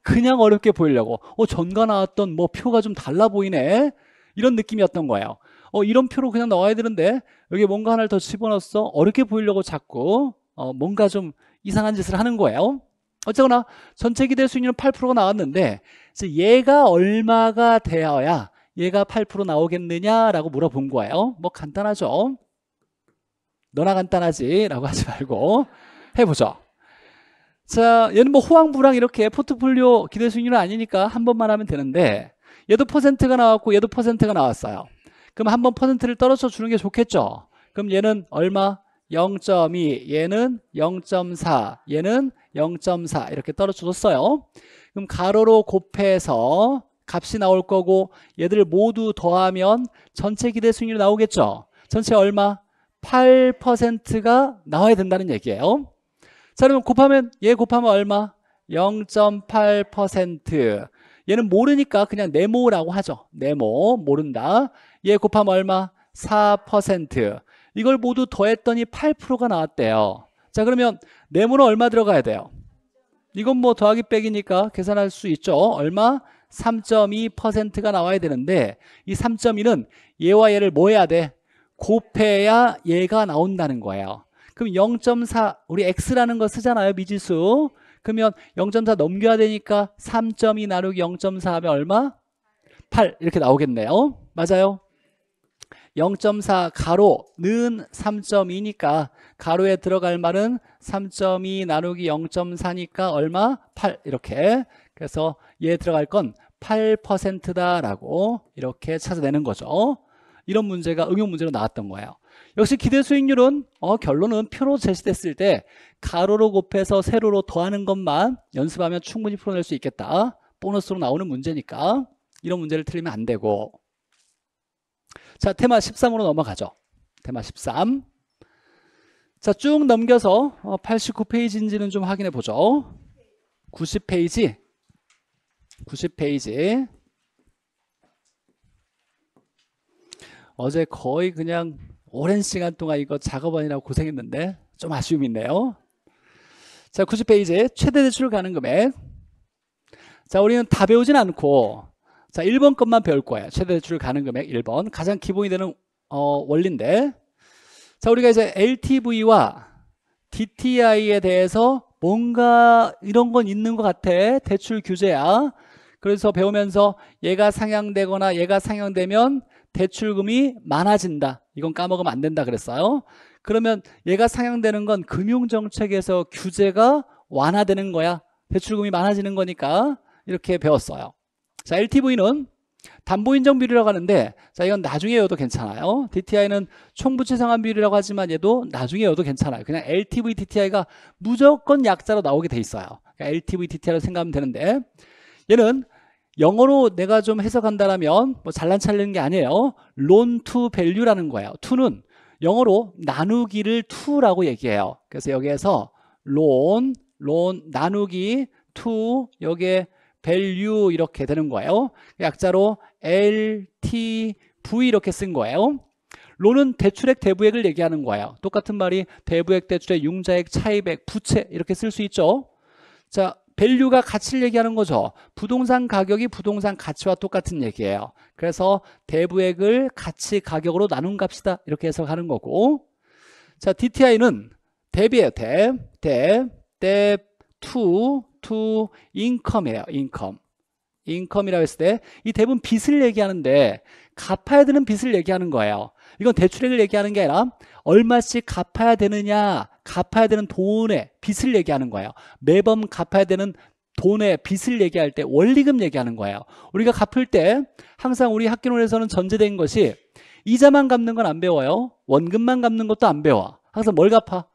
그냥 어렵게 보이려고. 어 전가 나왔던 뭐 표가 좀 달라 보이네. 이런 느낌이었던 거예요. 어 이런 표로 그냥 나와야 되는데 여기 뭔가 하나를 더 집어넣었어. 어렵게 보이려고 자꾸 어, 뭔가 좀 이상한 짓을 하는 거예요. 어쨌거나 전체 기대 수익률은 8%가 나왔는데 얘가 얼마가 되어야 얘가 8% 나오겠느냐라고 물어본 거예요. 뭐 간단하죠. 너나 간단하지 라고 하지 말고 해보죠. 자, 얘는 뭐 호황불황 이렇게 포트폴리오 기대 수익률은 아니니까 한 번만 하면 되는데 얘도 퍼센트가 나왔고 얘도 퍼센트가 나왔어요. 그럼 한 번 퍼센트를 떨어져 주는 게 좋겠죠. 그럼 얘는 얼마? 0.2, 얘는 0.4, 얘는 0.4 이렇게 떨어졌어요. 그럼 가로로 곱해서 값이 나올 거고 얘들을 모두 더하면 전체 기대 수익률이 나오겠죠. 전체 얼마? 8%가 나와야 된다는 얘기예요. 자 그러면 곱하면 얘 곱하면 얼마? 0.8% 얘는 모르니까 그냥 네모라고 하죠. 네모 모른다. 얘 곱하면 얼마? 4% 이걸 모두 더했더니 8%가 나왔대요. 자 그러면 네모는 얼마 들어가야 돼요? 이건 뭐 더하기 빼기니까 계산할 수 있죠. 얼마? 3.2%가 나와야 되는데 이 3.2는 얘와 얘를 뭐 해야 돼? 곱해야 얘가 나온다는 거예요. 그럼 0.4 우리 x라는 거 쓰잖아요. 미지수. 그러면 0.4 넘겨야 되니까 3.2 나누기 0.4 하면 얼마? 8 이렇게 나오겠네요. 맞아요. 0.4 가로는 3.2니까 가로에 들어갈 말은 3.2 나누기 0.4니까 얼마? 8 이렇게 그래서 얘 들어갈 건 8%다라고 이렇게 찾아내는 거죠. 이런 문제가 응용 문제로 나왔던 거예요. 역시 기대 수익률은 어, 결론은 표로 제시됐을 때 가로로 곱해서 세로로 더하는 것만 연습하면 충분히 풀어낼 수 있겠다. 보너스로 나오는 문제니까 이런 문제를 틀리면 안 되고 자 테마 13으로 넘어가죠. 테마 13 자, 쭉 넘겨서 89페이지인지는 좀 확인해 보죠. 90페이지. 90페이지. 어제 거의 그냥 오랜 시간 동안 이거 작업하느라고 고생했는데 좀 아쉬움이 있네요. 자, 90페이지 최대 대출 가능 금액. 자, 우리는 다 배우진 않고 자, 1번 것만 배울 거예요. 최대 대출 가능 금액 1번. 가장 기본이 되는 어, 원리인데 자, 우리가 이제 LTV와 DTI에 대해서 뭔가 이런 건 있는 것 같아. 대출 규제야. 그래서 배우면서 얘가 상향되거나 얘가 상향되면 대출금이 많아진다. 이건 까먹으면 안 된다 그랬어요. 그러면 얘가 상향되는 건 금융정책에서 규제가 완화되는 거야. 대출금이 많아지는 거니까 이렇게 배웠어요. 자, LTV는 담보인정 비율이라고 하는데 자 이건 나중에 외워도 괜찮아요. DTI는 총부채 상환 비율이라고 하지만 얘도 나중에 외워도 괜찮아요. 그냥 LTV DTI가 무조건 약자로 나오게 돼 있어요. 그러니까 LTV DTI로 생각하면 되는데 얘는 영어로 내가 좀 해석한다면 뭐 잘난 찰리는 게 아니에요. loan to value라는 거예요. to는 영어로 나누기를 to라고 얘기해요. 그래서 여기에서 loan, loan 나누기 to 여기에 value 이렇게 되는 거예요. 약자로 LTV 이렇게 쓴 거예요. loan은 대출액 대부액을 얘기하는 거예요. 똑같은 말이 대부액 대출액 융자액 차입액 부채 이렇게 쓸 수 있죠. 자, value가 가치를 얘기하는 거죠. 부동산 가격이 부동산 가치와 똑같은 얘기예요. 그래서 대부액을 가치 가격으로 나눈 값이다. 이렇게 해석하는 거고. 자, DTI는 debt예요. debt, debt, debt, to, to, income이에요. income. income이라고 했을 때 이 debt은 빚을 얘기하는데 갚아야 되는 빚을 얘기하는 거예요. 이건 대출액을 얘기하는 게 아니라 얼마씩 갚아야 되느냐 갚아야 되는 돈의 빚을 얘기하는 거예요. 매번 갚아야 되는 돈의 빚을 얘기할 때 원리금 얘기하는 거예요. 우리가 갚을 때 항상 우리 학기론에서는 전제된 것이 이자만 갚는 건 안 배워요. 원금만 갚는 것도 안 배워. 항상 뭘 갚아?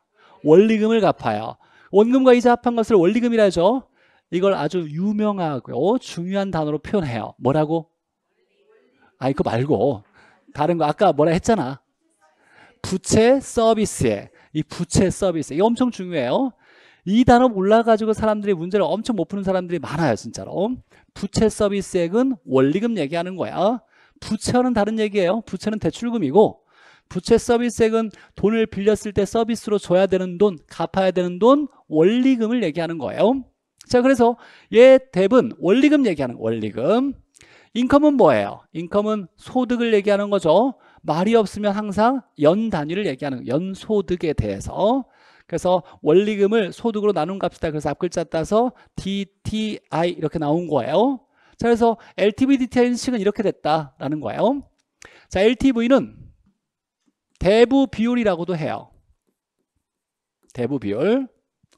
원리금을 갚아요. 원금과 이자 합한 것을 원리금이라 하죠. 이걸 아주 유명하고 중요한 단어로 표현해요. 뭐라고? 아, 이거 말고 다른 거 아까 뭐라 했잖아. 부채 서비스에 이 부채 서비스 이거 엄청 중요해요. 이 단어 몰라가지고 사람들이 문제를 엄청 못 푸는 사람들이 많아요, 진짜로. 부채 서비스액은 원리금 얘기하는 거야. 부채는 다른 얘기예요. 부채는 대출금이고 부채 서비스액은 돈을 빌렸을 때 서비스로 줘야 되는 돈, 갚아야 되는 돈, 원리금을 얘기하는 거예요. 자, 그래서 얘 뎁은 원리금 얘기하는 원리금. 인컴은 뭐예요? 인컴은 소득을 얘기하는 거죠. 말이 없으면 항상 연 단위를 얘기하는 연소득에 대해서 그래서 원리금을 소득으로 나눈 값이다. 그래서 앞글자 따서 DTI 이렇게 나온 거예요. 자, 그래서 LTV DTI는 식은 이렇게 됐다라는 거예요. 자, LTV는 대부 비율이라고도 해요. 대부 비율.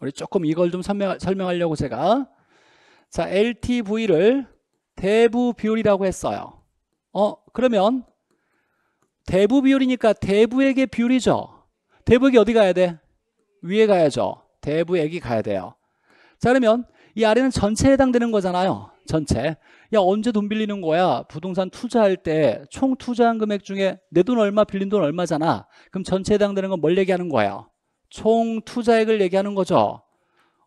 우리 조금 이걸 좀 설명, 설명하려고 제가 자, LTV를 대부 비율이라고 했어요. 어, 그러면 대부 비율이니까 대부액의 비율이죠. 대부액이 어디 가야 돼? 위에 가야죠. 대부액이 가야 돼요. 자, 그러면 이 아래는 전체에 해당되는 거잖아요. 전체. 야, 언제 돈 빌리는 거야? 부동산 투자할 때 총 투자한 금액 중에 내 돈 얼마, 빌린 돈 얼마잖아. 그럼 전체에 해당되는 건 뭘 얘기하는 거예요? 총 투자액을 얘기하는 거죠.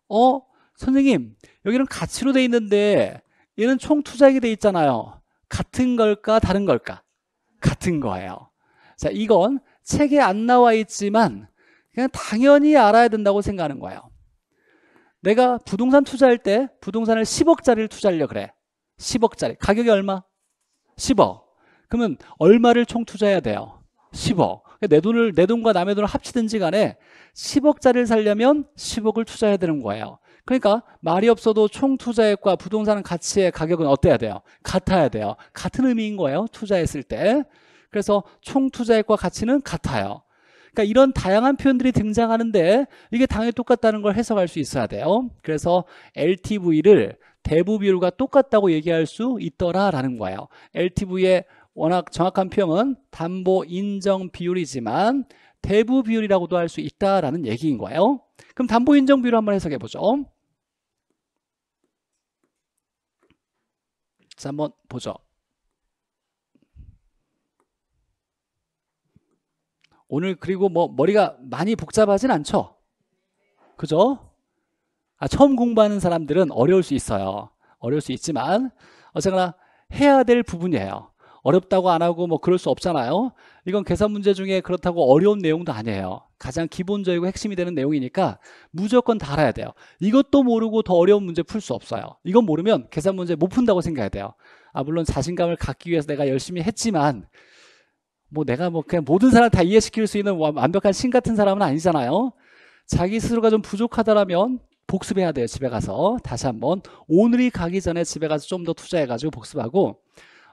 어? 선생님, 여기는 가치로 돼 있는데 얘는 총 투자액이 돼 있잖아요. 같은 걸까, 다른 걸까? 같은 거예요. 자, 이건 책에 안 나와 있지만 그냥 당연히 알아야 된다고 생각하는 거예요. 내가 부동산 투자할 때 부동산을 10억짜리를 투자하려 그래. 10억짜리. 가격이 얼마? 10억. 그러면 얼마를 총 투자해야 돼요? 10억. 그러니까 내 돈을 내 돈과 남의 돈을 합치든지 간에 10억짜리를 살려면 10억을 투자해야 되는 거예요. 그러니까 말이 없어도 총 투자액과 부동산 가치의 가격은 어때야 돼요? 같아야 돼요. 같은 의미인 거예요. 투자했을 때. 그래서 총 투자액과 가치는 같아요. 그러니까 이런 다양한 표현들이 등장하는데 이게 당연히 똑같다는 걸 해석할 수 있어야 돼요. 그래서 LTV를 대부 비율과 똑같다고 얘기할 수 있더라라는 거예요. LTV의 워낙 정확한 표현은 담보 인정 비율이지만 대부 비율이라고도 할 수 있다라는 얘기인 거예요. 그럼 담보 인정 비율 한번 해석해 보죠. 자, 한번 보죠. 오늘 그리고 뭐 머리가 많이 복잡하진 않죠? 그죠? 아, 처음 공부하는 사람들은 어려울 수 있어요. 어려울 수 있지만 어쨌거나 해야 될 부분이에요. 어렵다고 안 하고 뭐 그럴 수 없잖아요. 이건 계산 문제 중에 그렇다고 어려운 내용도 아니에요. 가장 기본적이고 핵심이 되는 내용이니까 무조건 다 알아야 돼요. 이것도 모르고 더 어려운 문제 풀 수 없어요. 이건 모르면 계산 문제 못 푼다고 생각해야 돼요. 아 물론 자신감을 갖기 위해서 내가 열심히 했지만 뭐 내가 뭐 그냥 모든 사람 다 이해시킬 수 있는 완벽한 신 같은 사람은 아니잖아요. 자기 스스로가 좀 부족하다라면 복습해야 돼요. 집에 가서 다시 한번 오늘이 가기 전에 집에 가서 좀 더 투자해가지고 복습하고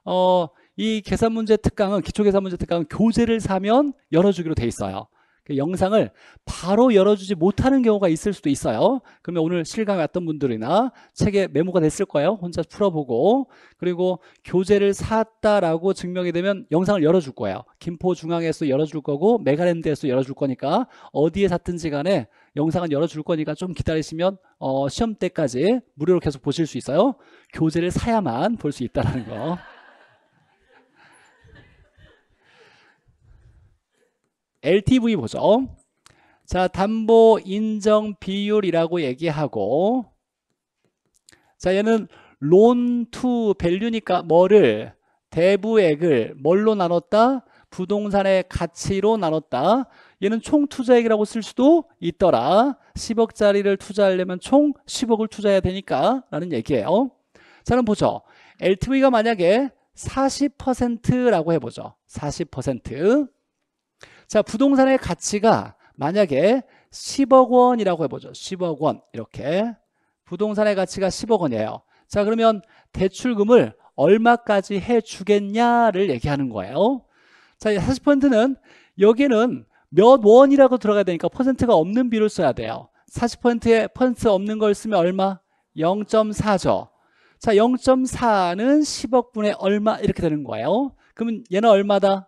어, 이 계산 문제 특강은 기초 계산 문제 특강은 교재를 사면 열어주기로 돼 있어요. 그 영상을 바로 열어주지 못하는 경우가 있을 수도 있어요. 그러면 오늘 실강에 왔던 분들이나 책에 메모가 됐을 거예요. 혼자 풀어보고 그리고 교재를 샀다라고 증명이 되면 영상을 열어줄 거예요. 김포 중앙에서 열어줄 거고 메가랜드에서 열어줄 거니까 어디에 샀든지 간에 영상은 열어줄 거니까 좀 기다리시면 어, 시험 때까지 무료로 계속 보실 수 있어요. 교재를 사야만 볼 수 있다는 거. LTV 보죠. 자, 담보 인정 비율이라고 얘기하고 자, 얘는 loan to value니까 뭐를 대부액을 뭘로 나눴다? 부동산의 가치로 나눴다. 얘는 총 투자액이라고 쓸 수도 있더라. 10억짜리를 투자하려면 총 10억을 투자해야 되니까 라는 얘기예요. 자, 그럼 보죠. LTV가 만약에 40%라고 해보죠. 40%. 자, 부동산의 가치가 만약에 10억 원이라고 해보죠. 10억 원 이렇게 부동산의 가치가 10억 원이에요. 자, 그러면 대출금을 얼마까지 해주겠냐를 얘기하는 거예요. 자, 40%는 여기는 몇 원이라고 들어가야 되니까 퍼센트가 없는 비를 써야 돼요. 40%에 퍼센트 없는 걸 쓰면 얼마? 0.4죠. 자, 0.4는 10억분의 얼마 이렇게 되는 거예요. 그러면 얘는 얼마다?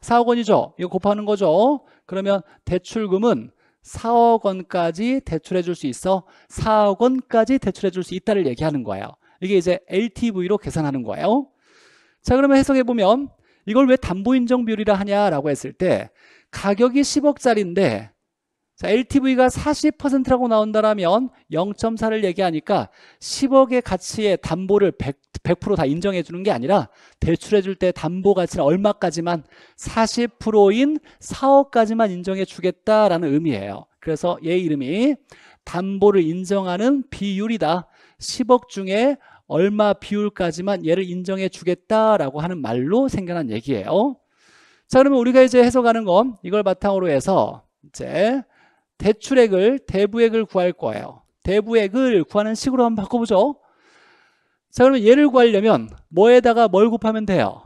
4억 원이죠. 이거 곱하는 거죠. 그러면 대출금은 4억 원까지 대출해 줄 수 있어 4억 원까지 대출해 줄 수 있다를 얘기하는 거예요. 이게 이제 LTV로 계산하는 거예요. 자 그러면 해석해 보면 이걸 왜 담보 인정 비율이라 하냐라고 했을 때 가격이 10억짜리인데 자, LTV가 40%라고 나온다면 0.4를 얘기하니까 10억의 가치의 담보를 100, 100%다 인정해 주는 게 아니라 대출해 줄 때 담보 가치는 얼마까지만 40%인 4억까지만 인정해 주겠다라는 의미예요. 그래서 얘 이름이 담보를 인정하는 비율이다. 10억 중에 얼마 비율까지만 얘를 인정해 주겠다라고 하는 말로 생겨난 얘기예요. 자, 그러면 우리가 이제 해석하는 건 이걸 바탕으로 해서 이제 대출액을 대부액을 구할 거예요. 대부액을 구하는 식으로 한번 바꿔보죠. 자 그러면 얘를 구하려면 뭐에다가 뭘 곱하면 돼요?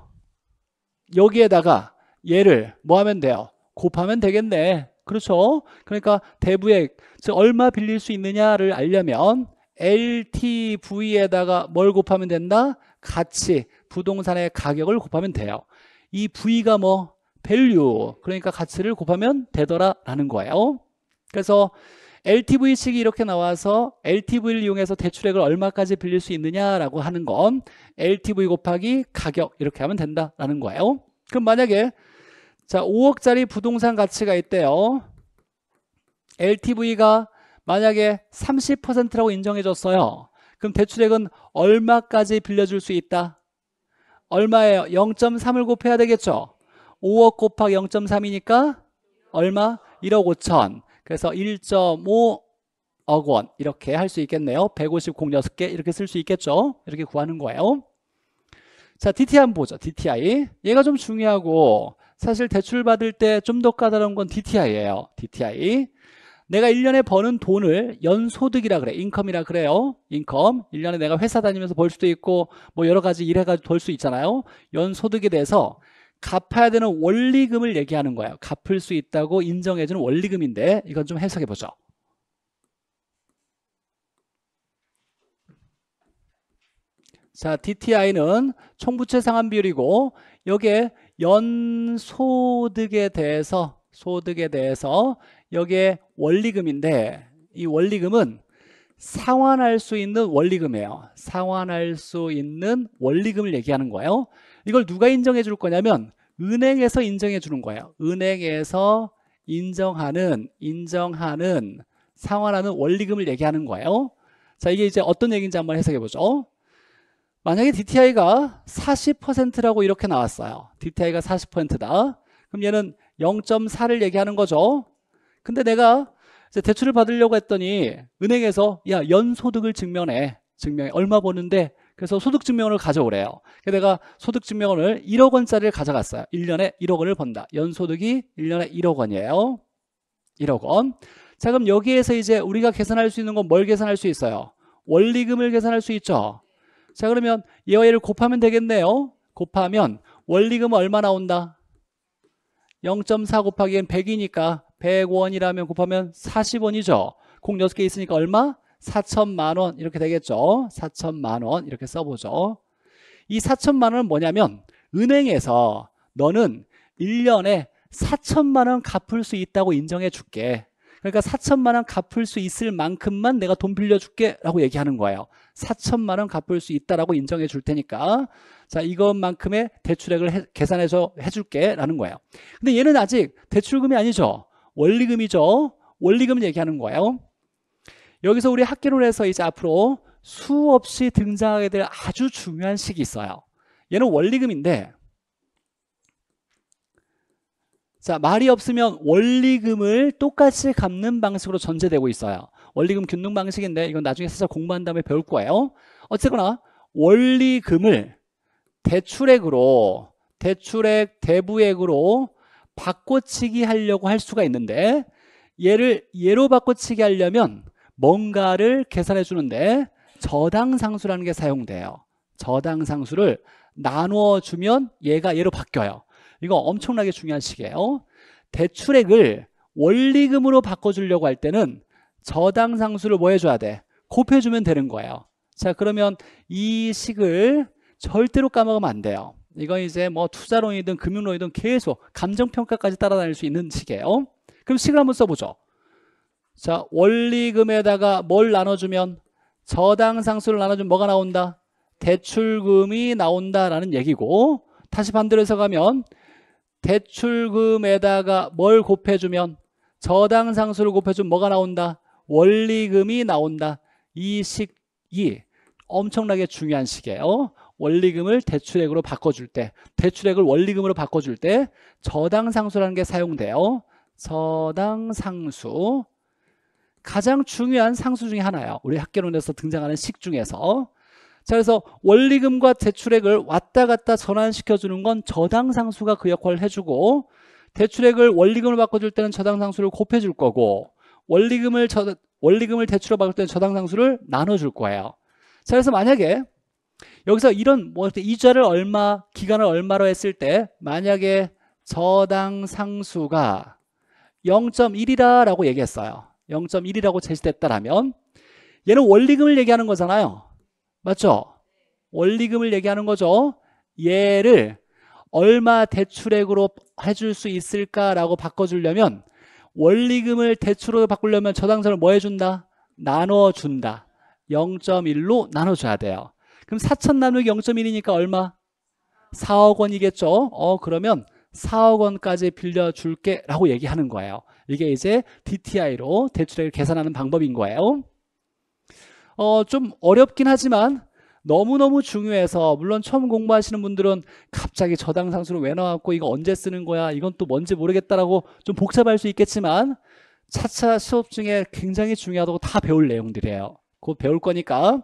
여기에다가 얘를 뭐 하면 돼요? 곱하면 되겠네. 그렇죠? 그러니까 대부액, 즉 얼마 빌릴 수 있느냐를 알려면 LTV에다가 뭘 곱하면 된다? 가치, 부동산의 가격을 곱하면 돼요. 이 V가 뭐? value, 그러니까 가치를 곱하면 되더라라는 거예요. 그래서 LTV식이 이렇게 나와서 LTV를 이용해서 대출액을 얼마까지 빌릴 수 있느냐라고 하는 건 LTV 곱하기 가격 이렇게 하면 된다라는 거예요. 그럼 만약에 자 5억짜리 부동산 가치가 있대요. LTV가 만약에 30%라고 인정해 줬어요. 그럼 대출액은 얼마까지 빌려줄 수 있다? 얼마예요? 0.3을 곱해야 되겠죠? 5억 곱하기 0.3이니까 얼마? 1억 5천. 그래서 1.5억 원 이렇게 할 수 있겠네요. 150공 6개 이렇게 쓸 수 있겠죠. 이렇게 구하는 거예요. 자, DTI 한번 보죠. DTI. 얘가 좀 중요하고 사실 대출 받을 때 좀 더 까다로운 건 DTI예요. DTI. 내가 1년에 버는 돈을 연소득이라 그래. 인컴이라 그래요. 인컴. 1년에 내가 회사 다니면서 벌 수도 있고 뭐 여러 가지 일해가지고 벌 수 있잖아요. 연소득에 대해서 갚아야 되는 원리금을 얘기하는 거예요. 갚을 수 있다고 인정해주는 원리금인데 이건 좀 해석해 보죠. 자, DTI는 총부채 상환 비율이고 여기에 연소득에 대해서 소득에 대해서 여기에 원리금인데 이 원리금은 상환할 수 있는 원리금이에요. 상환할 수 있는 원리금을 얘기하는 거예요. 이걸 누가 인정해 줄 거냐면 은행에서 인정해 주는 거예요. 은행에서 인정하는 인정하는 상환하는 원리금을 얘기하는 거예요. 자, 이게 이제 어떤 얘기인지 한번 해석해 보죠. 만약에 DTI가 40%라고 이렇게 나왔어요. DTI가 40%다. 그럼 얘는 0.4를 얘기하는 거죠. 근데 내가 대출을 받으려고 했더니 은행에서 야 연소득을 증명해. 증명해. 얼마 버는데 그래서 소득증명원을 가져오래요. 그래서 내가 소득증명원을 1억 원짜리를 가져갔어요. 1년에 1억 원을 번다. 연소득이 1년에 1억 원이에요. 1억 원. 자 그럼 여기에서 이제 우리가 계산할 수 있는 건 뭘 계산할 수 있어요? 원리금을 계산할 수 있죠. 자 그러면 얘와 얘를 곱하면 되겠네요. 곱하면 원리금은 얼마 나온다? 0.4 곱하기 엔 100이니까 100원이라면 곱하면 40원이죠. 공 6개 있으니까 얼마? 4천만 원 이렇게 되겠죠. 4천만 원 이렇게 써보죠. 이 4천만 원은 뭐냐면 은행에서 너는 1년에 4천만 원 갚을 수 있다고 인정해 줄게. 그러니까 4천만 원 갚을 수 있을 만큼만 내가 돈 빌려줄게 라고 얘기하는 거예요. 4천만 원 갚을 수 있다라고 인정해 줄 테니까 자 이것만큼의 대출액을 해, 계산해서 해줄게 라는 거예요. 근데 얘는 아직 대출금이 아니죠. 원리금이죠. 원리금을 얘기하는 거예요. 여기서 우리 학계론에서 이제 앞으로 수없이 등장하게 될 아주 중요한 식이 있어요. 얘는 원리금인데 자 말이 없으면 원리금을 똑같이 갚는 방식으로 전제되고 있어요. 원리금 균등 방식인데 이건 나중에 살짝 공부한 다음에 배울 거예요. 어쨌거나 원리금을 대출액으로 대출액 대부액으로 바꿔치기 하려고 할 수가 있는데 얘를 예로 바꿔치기 하려면 뭔가를 계산해 주는데 저당상수라는 게 사용돼요. 저당상수를 나누어 주면 얘가 얘로 바뀌어요. 이거 엄청나게 중요한 식이에요. 대출액을 원리금으로 바꿔주려고 할 때는 저당상수를 뭐 해줘야 돼? 곱해주면 되는 거예요. 자 그러면 이 식을 절대로 까먹으면 안 돼요. 이건 이제 뭐 투자론이든 금융론이든 계속 감정평가까지 따라다닐 수 있는 식이에요. 그럼 식을 한번 써보죠. 자 원리금에다가 뭘 나눠주면 저당상수를 나눠주면 뭐가 나온다? 대출금이 나온다라는 얘기고 다시 반대로 해석하면 대출금에다가 뭘 곱해주면 저당상수를 곱해주면 뭐가 나온다? 원리금이 나온다. 이 식이 엄청나게 중요한 식이에요. 원리금을 대출액으로 바꿔줄 때 대출액을 원리금으로 바꿔줄 때 저당상수라는 게 사용돼요. 저당상수 가장 중요한 상수 중에 하나예요. 우리 학계론에서 등장하는 식 중에서 자 그래서 원리금과 대출액을 왔다 갔다 전환시켜주는 건 저당상수가 그 역할을 해주고 대출액을 원리금을 바꿔줄 때는 저당상수를 곱해줄 거고 원리금을 저, 원리금을 대출로 바꿀 때는 저당상수를 나눠줄 거예요. 자 그래서 만약에 여기서 이런 뭐 이자를 얼마 기간을 얼마로 했을 때 만약에 저당 상수가 0.1이다 라고 얘기했어요 0.1이라고 제시됐다라면 얘는 원리금을 얘기하는 거잖아요 맞죠? 원리금을 얘기하는 거죠 얘를 얼마 대출액으로 해줄 수 있을까라고 바꿔주려면 원리금을 대출로 바꾸려면 저당선을 뭐 해준다? 나눠준다 0.1로 나눠줘야 돼요 그럼 4천 나누기 0.1이니까 얼마? 4억 원이겠죠. 어 그러면 4억 원까지 빌려줄게 라고 얘기하는 거예요. 이게 이제 DTI로 대출액을 계산하는 방법인 거예요. 어, 좀 어렵긴 하지만 너무너무 중요해서 물론 처음 공부하시는 분들은 갑자기 저당 상수를 왜 나왔고 이거 언제 쓰는 거야 이건 또 뭔지 모르겠다라고 좀 복잡할 수 있겠지만 차차 수업 중에 굉장히 중요하다고 다 배울 내용들이에요. 곧 배울 거니까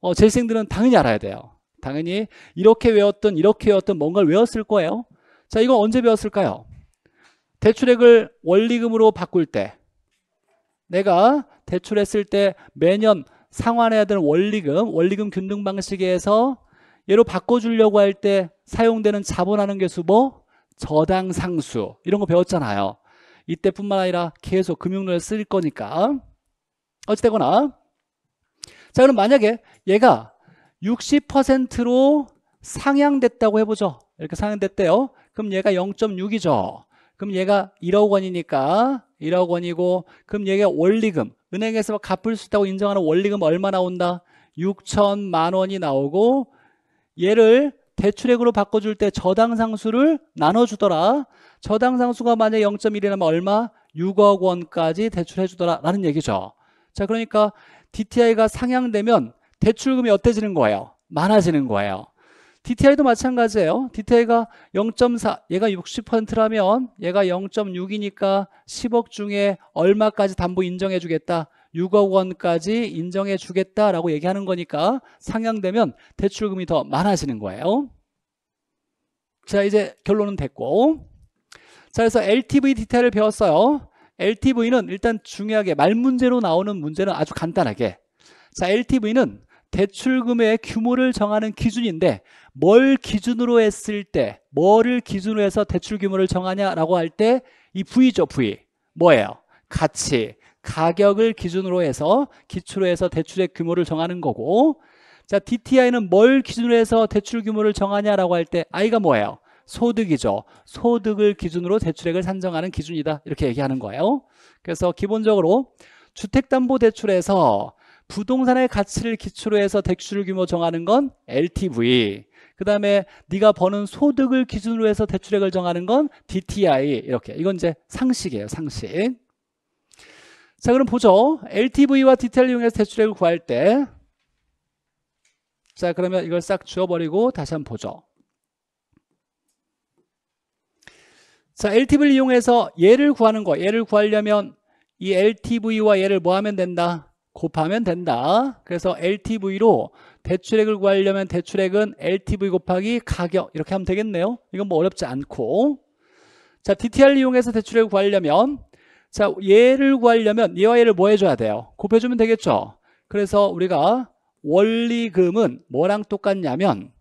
어, 재생들은 당연히 알아야 돼요. 당연히 이렇게 외웠던 이렇게 외웠던 뭔가를 외웠을 거예요. 자, 이거 언제 배웠을까요? 대출액을 원리금으로 바꿀 때 내가 대출했을 때 매년 상환해야 되는 원리금, 원리금 균등 방식에서 얘로 바꿔주려고 할 때 사용되는 자본하는 개수 뭐? 저당 상수 이런 거 배웠잖아요. 이때뿐만 아니라 계속 금융론에 쓸 거니까 어찌되거나 자 그럼 만약에 얘가 60%로 상향됐다고 해보죠. 이렇게 상향됐대요. 그럼 얘가 0.6이죠. 그럼 얘가 1억 원이니까 1억 원이고 그럼 얘가 원리금 은행에서 갚을 수 있다고 인정하는 원리금 얼마 나온다? 6천만 원이 나오고 얘를 대출액으로 바꿔줄 때 저당상수를 나눠주더라. 저당상수가 만약 0.1이라면 얼마? 6억 원까지 대출해주더라 라는 얘기죠. 자 그러니까 DTI가 상향되면 대출금이 어때지는 거예요? 많아지는 거예요. DTI도 마찬가지예요. DTI가 0.4, 얘가 60%라면 얘가 0.6이니까 10억 중에 얼마까지 담보 인정해 주겠다. 6억 원까지 인정해 주겠다라고 얘기하는 거니까 상향되면 대출금이 더 많아지는 거예요. 자, 이제 결론은 됐고. 자, 그래서 LTV DTI를 배웠어요. LTV는 일단 중요하게 말 문제로 나오는 문제는 아주 간단하게. 자, LTV는 대출금의 규모를 정하는 기준인데 뭘 기준으로 했을 때 뭐를 기준으로 해서 대출 규모를 정하냐라고 할 때 이 V죠 V 뭐예요? 가치 가격을 기준으로 해서 기초로 해서 대출의 규모를 정하는 거고 자 DTI는 뭘 기준으로 해서 대출 규모를 정하냐라고 할 때 I가 뭐예요? 소득이죠. 소득을 기준으로 대출액을 산정하는 기준이다. 이렇게 얘기하는 거예요. 그래서 기본적으로 주택담보대출에서 부동산의 가치를 기초로 해서 대출 규모 정하는 건 LTV. 그 다음에 네가 버는 소득을 기준으로 해서 대출액을 정하는 건 DTI. 이렇게. 이건 이제 상식이에요. 상식. 자, 그럼 보죠. LTV와 DTI를 이용해서 대출액을 구할 때 자, 그러면 이걸 싹 지워버리고 다시 한번 보죠. 자, LTV를 이용해서 얘를 구하는 거. 얘를 구하려면 이 LTV와 얘를 뭐 하면 된다? 곱하면 된다. 그래서 LTV로 대출액을 구하려면 대출액은 LTV 곱하기 가격 이렇게 하면 되겠네요. 이건 뭐 어렵지 않고 자 DTR을 이용해서 대출액을 구하려면 자 얘를 구하려면 얘와 얘를 뭐 해줘야 돼요? 곱해주면 되겠죠. 그래서 우리가 원리금은 뭐랑 똑같냐면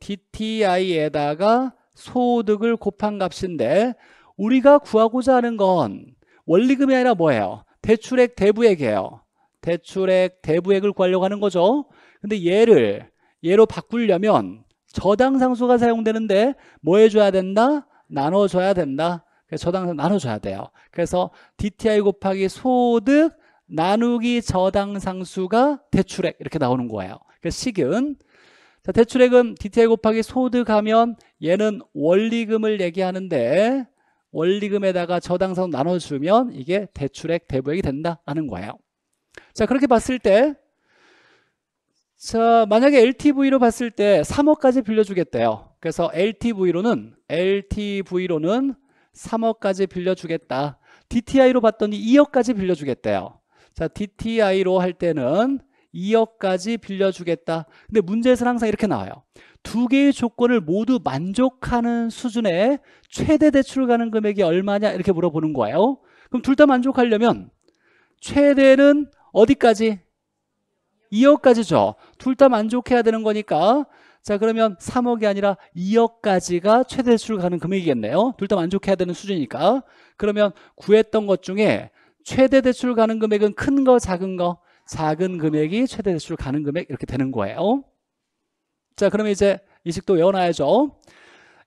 DTI에다가 소득을 곱한 값인데 우리가 구하고자 하는 건 원리금이 아니라 뭐예요? 대출액 대부액이에요. 대출액 대부액을 구하려고 하는 거죠. 근데 얘를 얘로 바꾸려면 저당 상수가 사용되는데 뭐 해줘야 된다? 나눠줘야 된다. 그래서 저당 상수 나눠줘야 돼요. 그래서 DTI 곱하기 소득 나누기 저당 상수가 대출액 이렇게 나오는 거예요. 그래서 식은 자, 대출액은 DTI 곱하기 소득하면 얘는 원리금을 얘기하는데 원리금에다가 저당상 나눠주면 이게 대출액 대부액이 된다는 거예요. 자 그렇게 봤을 때 자, 만약에 LTV로 봤을 때 3억까지 빌려주겠대요. 그래서 LTV로는 LTV로는 3억까지 빌려주겠다. DTI로 봤더니 2억까지 빌려주겠대요. 자, DTI로 할 때는 2억까지 빌려주겠다. 근데 문제에서는 항상 이렇게 나와요. 두 개의 조건을 모두 만족하는 수준의 최대 대출 가능 금액이 얼마냐 이렇게 물어보는 거예요. 그럼 둘 다 만족하려면 최대는 어디까지? 2억까지죠. 둘다 만족해야 되는 거니까 자 그러면 3억이 아니라 2억까지가 최대 대출 가능 금액이겠네요. 둘 다 만족해야 되는 수준이니까 그러면 구했던 것 중에 최대 대출 가능 금액은 큰 거 작은 거 작은 금액이 최대 대출 가능 금액 이렇게 되는 거예요. 자 그러면 이제 이 식도 외워놔야죠.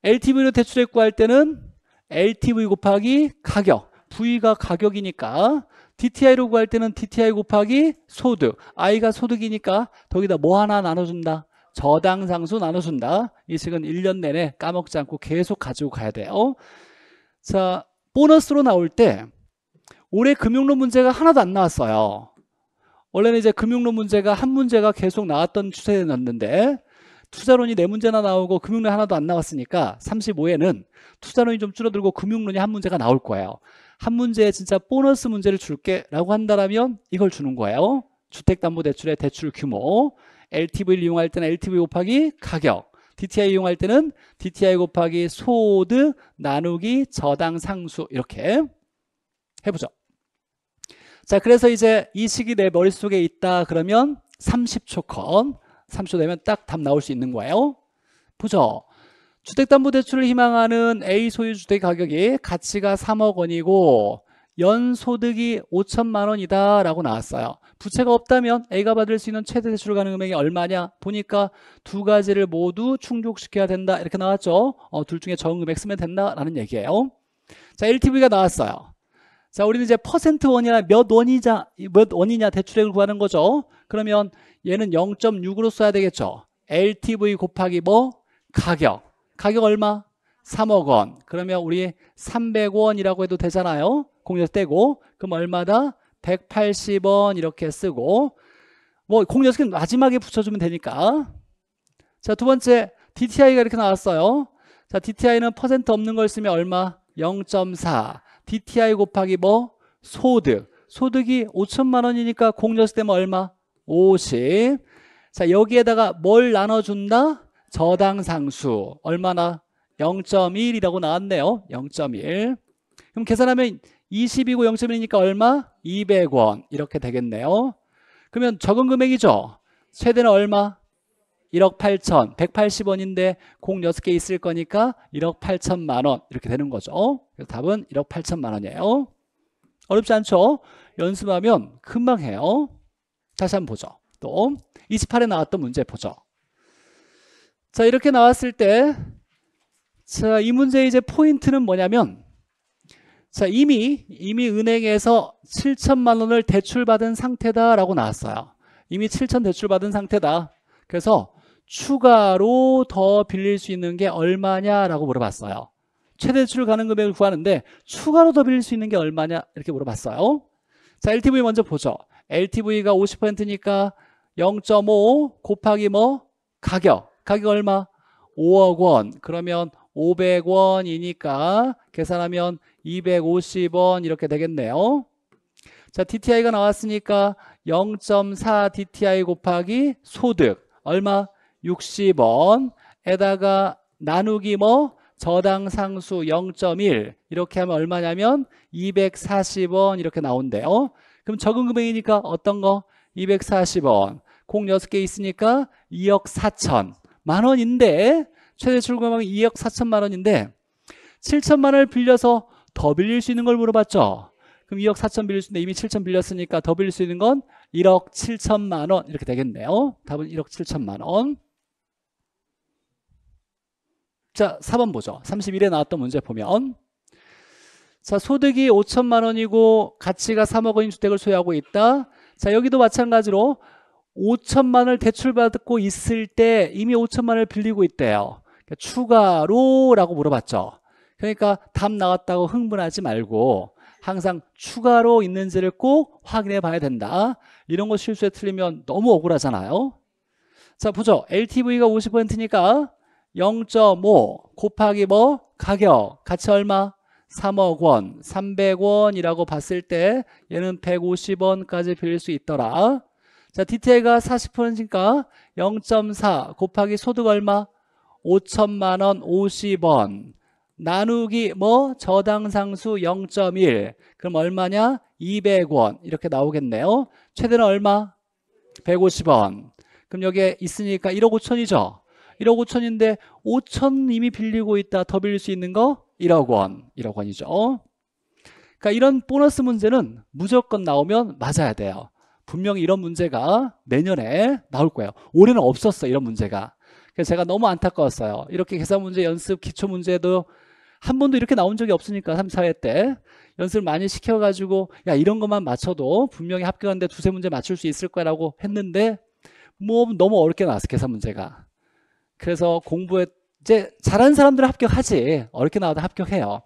LTV로 대출액 구할 때는 LTV 곱하기 가격 V가 가격이니까 DTI로 구할 때는 DTI 곱하기 소득. I가 소득이니까 거기다. 뭐 하나 나눠준다. 저당상수 나눠준다. 이 식은 1년 내내 까먹지 않고 계속 가지고 가야 돼요. 자 보너스로 나올 때 올해 금융론 문제가 하나도 안 나왔어요. 원래는 이제 금융론 문제가 한 문제가 계속 나왔던 추세였는데 투자론이 네 문제나 나오고 금융론 하나도 안 나왔으니까 35에는 투자론이 좀 줄어들고 금융론이 한 문제가 나올 거예요 한 문제에 진짜 보너스 문제를 줄게 라고 한다면 이걸 주는 거예요. 주택담보대출의 대출 규모 LTV를 이용할 때는 LTV 곱하기 가격 DTI 이용할 때는 DTI 곱하기 소득 나누기 저당 상수 이렇게 해보죠. 자 그래서 이제 이 식이 내 머릿속에 있다 그러면 30초 컷 30초 되면 딱 답 나올 수 있는 거예요. 보죠 주택담보대출을 희망하는 A 소유 주택 가격이 가치가 3억 원이고 연소득이 5천만 원이다 라고 나왔어요. 부채가 없다면 A가 받을 수 있는 최대 대출 가능 금액이 얼마냐 보니까 두 가지를 모두 충족시켜야 된다 이렇게 나왔죠. 어, 둘 중에 적은 금액 쓰면 된다라는 얘기예요. 자 LTV가 나왔어요. 자 우리는 이제 퍼센트 원이나 몇 원이자 몇 원이냐 대출액을 구하는 거죠. 그러면 얘는 0.6으로 써야 되겠죠. LTV 곱하기 뭐? 가격 가격 얼마? 3억 원. 그러면 우리 300원이라고 해도 되잖아요. 공여서 떼고. 그럼 얼마다? 180원 이렇게 쓰고. 뭐 공여서는 마지막에 붙여주면 되니까. 자 두 번째. DTI가 이렇게 나왔어요. 자 DTI는 퍼센트 없는 걸 쓰면 얼마? 0.4 DTI 곱하기 뭐? 소득. 소득이 5천만 원이니까 공여서 떼면 얼마? 50자 여기에다가 뭘 나눠준다 저당 상수 얼마나 0.1이라고 나왔네요. 0.1 그럼 계산하면 20이고 0.1이니까 얼마? 200원. 이렇게 되겠네요. 그러면 적은 금액이죠? 최대는 얼마? 1억 8천. 180원인데 공 6개 있을 거니까 1억 8천만 원. 이렇게 되는 거죠. 그래서 답은 1억 8천만 원이에요. 어렵지 않죠? 연습하면 금방 해요. 다시 한번 보죠. 또 28에 나왔던 문제 보죠 자 이렇게 나왔을 때 자, 이 문제의 이제 포인트는 뭐냐면 자, 이미 이미 은행에서 7천만 원을 대출받은 상태다라고 나왔어요. 이미 7천 대출받은 상태다. 그래서 추가로 더 빌릴 수 있는 게 얼마냐라고 물어봤어요. 최대 대출 가능 금액을 구하는데 추가로 더 빌릴 수 있는 게 얼마냐 이렇게 물어봤어요. 자, LTV 먼저 보죠. LTV가 50%니까 0.5 곱하기 뭐 가격. 가격 얼마? 5억 원. 그러면 500원이니까 계산하면 250원 이렇게 되겠네요. 자, DTI가 나왔으니까 0.4 DTI 곱하기 소득 얼마? 60원에다가 나누기 뭐 저당 상수 0.1 이렇게 하면 얼마냐면 240원 이렇게 나온대요. 그럼 적은 금액이니까 어떤 거? 240원. 공 6개 있으니까 2억 4천 만 원인데 최대 출금액이 2억 4천만 원인데 7천만 원을 빌려서 더 빌릴 수 있는 걸 물어봤죠. 그럼 2억 4천 빌릴 수 있는데 이미 7천 빌렸으니까 더 빌릴 수 있는 건 1억 7천만 원 이렇게 되겠네요. 답은 1억 7천만 원. 자, 4번 보죠. 31에 나왔던 문제 보면 자, 소득이 5천만 원이고 가치가 3억 원인 주택을 소유하고 있다. 자, 여기도 마찬가지로 5천만 원을 대출받고 있을 때 이미 5천만 원을 빌리고 있대요. 그러니까 추가로 라고 물어봤죠. 그러니까 답 나왔다고 흥분하지 말고 항상 추가로 있는지를 꼭 확인해 봐야 된다. 이런 거 실수에 틀리면 너무 억울하잖아요. 자, 보죠. LTV가 50%니까 0.5 곱하기 뭐? 가격. 가치 얼마? 3억 원, 300원이라고 봤을 때 얘는 150원까지 빌릴 수 있더라. 자, DTA가 40%니까 0.4 곱하기 소득 얼마? 5천만 원 50원. 나누기 뭐? 저당상수 0.1 그럼 얼마냐? 200원. 이렇게 나오겠네요. 최대는 얼마? 150원. 그럼 여기에 있으니까 1억 5천이죠? 1억 5천인데 5천 이미 빌리고 있다. 더 빌릴 수 있는 거? 1억 원. 1억 원이죠. 그러니까 이런 보너스 문제는 무조건 나오면 맞아야 돼요 분명히 이런 문제가 내년에 나올 거예요. 올해는 없었어 이런 문제가. 그래서 제가 너무 안타까웠어요. 이렇게 계산 문제 연습 기초 문제도 한 번도 이렇게 나온 적이 없으니까 3, 4회 때. 연습을 많이 시켜가지고 야 이런 것만 맞춰도 분명히 합격하는데 두세 문제 맞출 수 있을 거라고 했는데 뭐 너무 어렵게 나왔어 계산 문제가. 그래서 공부에 이제 잘하는 사람들은 합격하지. 어렵게 나와도 합격해요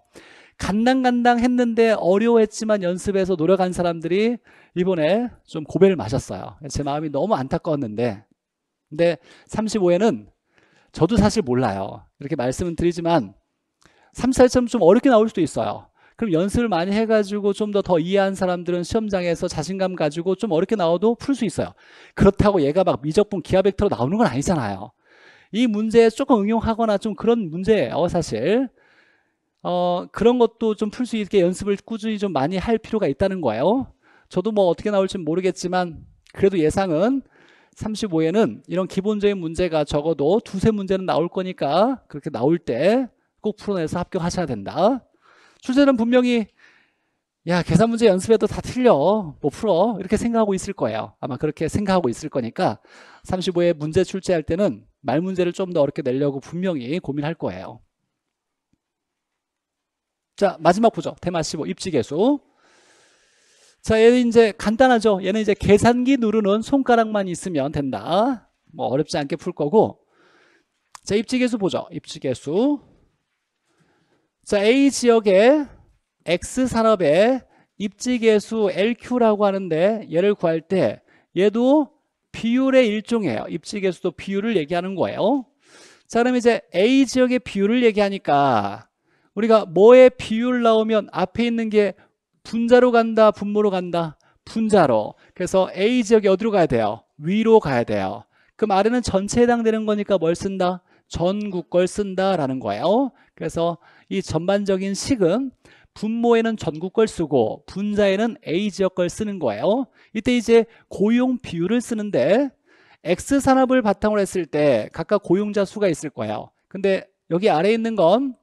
간당간당 했는데 어려워했지만 연습해서 노력한 사람들이 이번에 좀 고배를 마셨어요 제 마음이 너무 안타까웠는데 근데 35회는 저도 사실 몰라요 이렇게 말씀은 드리지만 3, 4회처럼 좀 어렵게 나올 수도 있어요. 그럼 연습을 많이 해가지고 좀 더 더 이해한 사람들은 시험장에서 자신감 가지고 좀 어렵게 나와도 풀 수 있어요. 그렇다고 얘가 막 미적분 기하 벡터로 나오는 건 아니잖아요. 이 문제에 조금 응용하거나 좀 그런 문제예요, 사실. 어, 그런 것도 좀 풀 수 있게 연습을 꾸준히 좀 많이 할 필요가 있다는 거예요. 저도 뭐 어떻게 나올지 모르겠지만 그래도 예상은 35에는 이런 기본적인 문제가 적어도 두세 문제는 나올 거니까 그렇게 나올 때 꼭 풀어내서 합격하셔야 된다. 출제는 분명히 야 계산 문제 연습해도 다 틀려 뭐 풀어 이렇게 생각하고 있을 거예요 아마 그렇게 생각하고 있을 거니까 35에 문제 출제할 때는 말 문제를 좀 더 어렵게 내려고 분명히 고민할 거예요 자 마지막 보죠 테마 15 입지계수. 자 얘는 이제 간단하죠. 얘는 이제 계산기 누르는 손가락만 있으면 된다. 뭐 어렵지 않게 풀 거고. 자 입지계수 보죠. 입지계수. 자 A 지역에 X 산업의 입지계수 LQ라고 하는데 얘를 구할 때 얘도 비율의 일종이에요. 입지계수도 비율을 얘기하는 거예요. 자, 그럼 이제 A 지역의 비율을 얘기하니까 우리가 뭐의 비율 나오면 앞에 있는 게 분자로 간다, 분모로 간다? 분자로. 그래서 A 지역이 어디로 가야 돼요? 위로 가야 돼요. 그럼 아래는 전체에 해당되는 거니까 뭘 쓴다? 전국 걸 쓴다라는 거예요. 그래서 이 전반적인 식은 분모에는 전국 걸 쓰고 분자에는 A 지역 걸 쓰는 거예요. 이때 이제 고용 비율을 쓰는데 X 산업을 바탕으로 했을 때 각각 고용자 수가 있을 거예요. 근데 여기 아래에 있는 건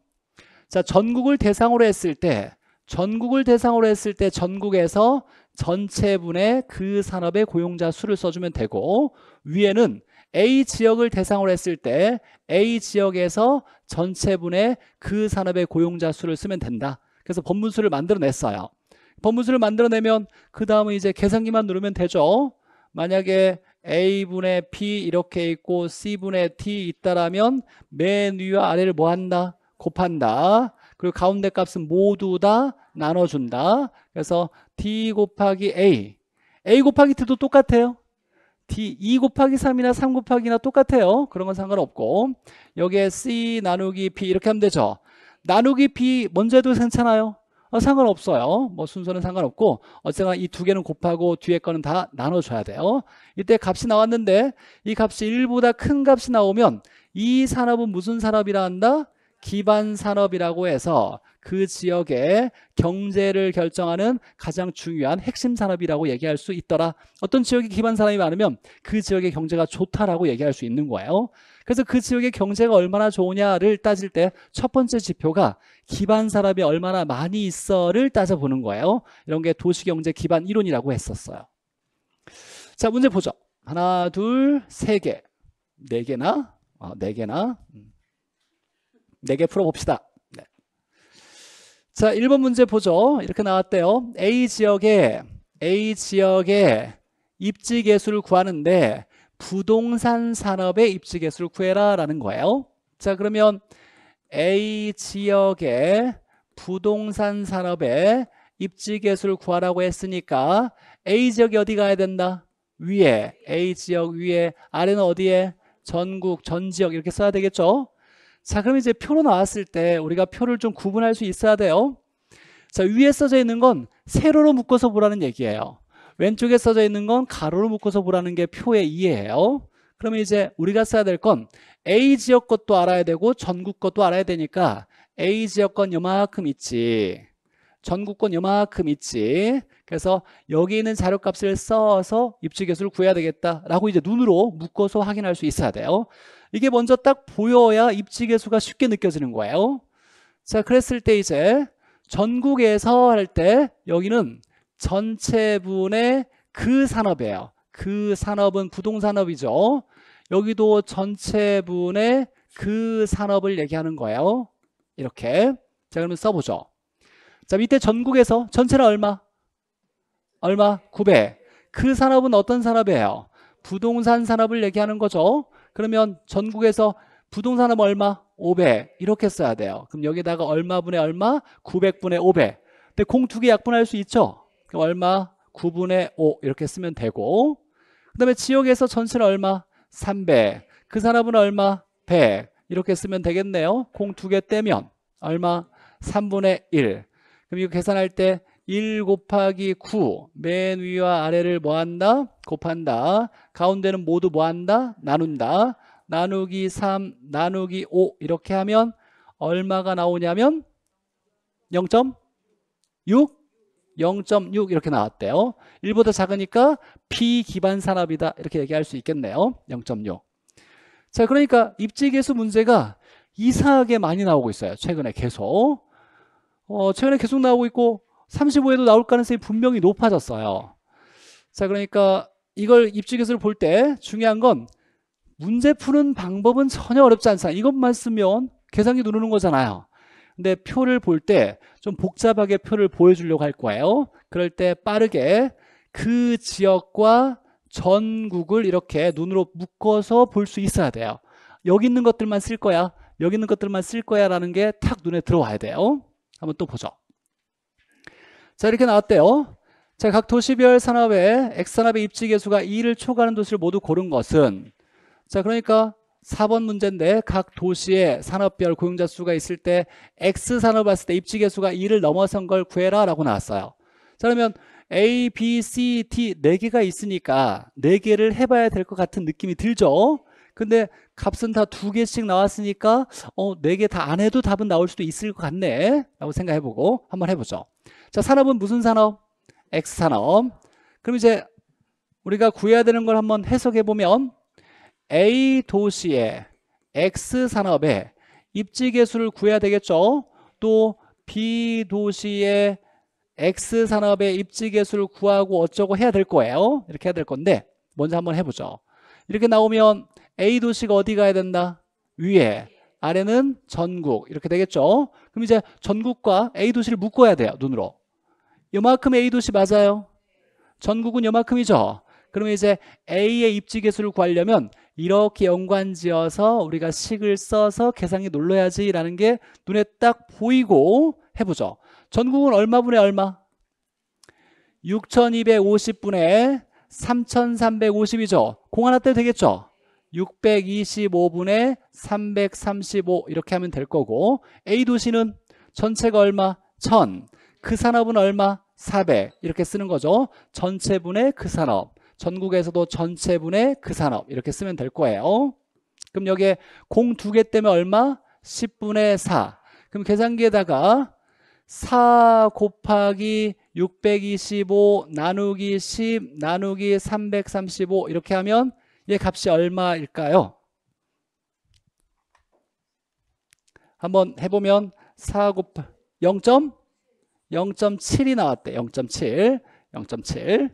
자, 전국을 대상으로 했을 때 전국을 대상으로 했을 때 전국에서 전체분의 그 산업의 고용자 수를 써주면 되고 위에는 A 지역을 대상으로 했을 때 A 지역에서 전체분의 그 산업의 고용자 수를 쓰면 된다. 그래서 법문수를 만들어냈어요. 법문수를 만들어내면 그 다음은 이제 계산기만 누르면 되죠. 만약에 A분의 P 이렇게 있고 C분의 T 있다라면 맨 위와 아래를 뭐 한다? 곱한다. 그리고 가운데 값은 모두 다 나눠준다. 그래서 D 곱하기 A. A 곱하기 T도 똑같아요. D 2 곱하기 3이나 3 곱하기나 똑같아요. 그런 건 상관없고 여기에 C 나누기 B 이렇게 하면 되죠. 나누기 B 먼저 해도 괜찮아요. 어, 상관없어요. 뭐 순서는 상관없고 어쨌거나 이 두 개는 곱하고 뒤에 거는 다 나눠줘야 돼요. 이때 값이 나왔는데 이 값이 1보다 큰 값이 나오면 이 산업은 무슨 산업이라 한다? 기반 산업이라고 해서 그 지역의 경제를 결정하는 가장 중요한 핵심 산업이라고 얘기할 수 있더라. 어떤 지역에 기반 산업이 많으면 그 지역의 경제가 좋다라고 얘기할 수 있는 거예요. 그래서 그 지역의 경제가 얼마나 좋으냐를 따질 때 첫 번째 지표가 기반 산업이 얼마나 많이 있어를 따져보는 거예요. 이런 게 도시경제 기반 이론이라고 했었어요. 자, 문제 보죠. 하나, 둘, 세 개. 네 개나? 어, 네 개나? 음. 네 개 풀어봅시다. 네. 자, 1번 문제 보죠. 이렇게 나왔대요. A 지역에, A 지역에 입지 개수를 구하는데 부동산 산업의 입지 개수를 구해라 라는 거예요. 자, 그러면 A 지역의 부동산 산업의 입지 개수를 구하라고 했으니까 A 지역이 어디 가야 된다? 위에 A 지역 위에 아래는 어디에? 전국 전 지역 이렇게 써야 되겠죠? 자 그럼 이제 표로 나왔을 때 우리가 표를 좀 구분할 수 있어야 돼요. 자 위에 써져 있는 건 세로로 묶어서 보라는 얘기예요. 왼쪽에 써져 있는 건 가로로 묶어서 보라는 게 표의 이해예요. 그러면 이제 우리가 써야 될 건 A 지역 것도 알아야 되고 전국 것도 알아야 되니까 A 지역 건 요만큼 있지 전국 건 요만큼 있지 그래서 여기 있는 자료값을 써서 입지계수를 구해야 되겠다라고 이제 눈으로 묶어서 확인할 수 있어야 돼요 이게 먼저 딱 보여야 입지계수가 쉽게 느껴지는 거예요. 자, 그랬을 때 이제 전국에서 할 때 여기는 전체분의 그 산업이에요. 그 산업은 부동산업이죠. 여기도 전체분의 그 산업을 얘기하는 거예요. 이렇게. 자, 그러면 써보죠. 자, 밑에 전국에서 전체는 얼마? 얼마? 9배. 그 산업은 어떤 산업이에요? 부동산 산업을 얘기하는 거죠. 그러면 전국에서 부동산은 얼마? 500 이렇게 써야 돼요. 그럼 여기다가 얼마분의 얼마? 900분의 500. 근데 공 두 개 약분할 수 있죠? 그럼 얼마? 9분의 5 이렇게 쓰면 되고 그 다음에 지역에서 전체는 얼마? 300. 그 사람은 얼마? 100. 이렇게 쓰면 되겠네요. 공 두 개 떼면 얼마? 3분의 1. 그럼 이거 계산할 때 1 곱하기 9. 맨 위와 아래를 뭐 한다? 곱한다. 가운데는 모두 뭐 한다? 나눈다. 나누기 3, 나누기 5 이렇게 하면 얼마가 나오냐면 0.6? 0.6 이렇게 나왔대요. 1보다 작으니까 비기반 산업이다 이렇게 얘기할 수 있겠네요. 0.6. 자 그러니까 입지계수 문제가 이상하게 많이 나오고 있어요. 최근에 계속. 어, 최근에 계속 나오고 있고 35에도 나올 가능성이 분명히 높아졌어요. 자 그러니까 이걸 입지계수를 볼때 중요한 건 문제 푸는 방법은 전혀 어렵지 않잖아요. 이것만 쓰면 계산기 누르는 거잖아요. 근데 표를 볼 때 좀 복잡하게 표를 보여주려고 할 거예요. 그럴 때 빠르게 그 지역과 전국을 이렇게 눈으로 묶어서 볼 수 있어야 돼요. 여기 있는 것들만 쓸 거야. 여기 있는 것들만 쓸 거야 라는 게 탁 눈에 들어와야 돼요. 한번 또 보죠. 자 이렇게 나왔대요. 자, 각 도시별 산업의 X산업의 입지 개수가 2를 초과하는 도시를 모두 고른 것은 자, 그러니까 4번 문제인데 각 도시의 산업별 고용자 수가 있을 때 X산업 봤을 때 입지 개수가 2를 넘어선 걸 구해라 라고 나왔어요. 자, 그러면 A, B, C, D 4개가 있으니까 4개를 해봐야 될 것 같은 느낌이 들죠? 근데 값은 다 두 개씩 나왔으니까 어, 4개 다 안 해도 답은 나올 수도 있을 것 같네 라고 생각해보고 한번 해보죠. 자, 산업은 무슨 산업? X산업. 그럼 이제 우리가 구해야 되는 걸 한번 해석해 보면 A 도시의 X산업의 입지 개수를 구해야 되겠죠. 또 B 도시의 X산업의 입지 개수를 구하고 어쩌고 해야 될 거예요. 이렇게 해야 될 건데 먼저 한번 해보죠. 이렇게 나오면 A 도시가 어디 가야 된다? 위에 아래는 전국 이렇게 되겠죠. 그럼 이제 전국과 A 도시를 묶어야 돼요. 눈으로. 요만큼 A 도시 맞아요? 전국은 요만큼이죠. 그러면 이제 A의 입지 개수를 구하려면 이렇게 연관지어서 우리가 식을 써서 계산기 눌러야지 라는 게 눈에 딱 보이고 해보죠. 전국은 얼마분의 얼마? 6250분의 3350이죠. 공 하나 떼 되겠죠? 625분의 335 이렇게 하면 될 거고 A 도시는 전체가 얼마? 1000. 그 산업은 얼마? 400 이렇게 쓰는 거죠. 전체분의 그 산업. 전국에서도 전체분의 그 산업 이렇게 쓰면 될 거예요. 그럼 여기에 공 두 개 때문에 얼마? 10분의 4. 그럼 계산기에다가 4 곱하기 625 나누기 10 나누기 335 이렇게 하면 얘 값이 얼마일까요? 한번 해보면 4 곱하 0. 0.7이 나왔대. 0.7. 0.7.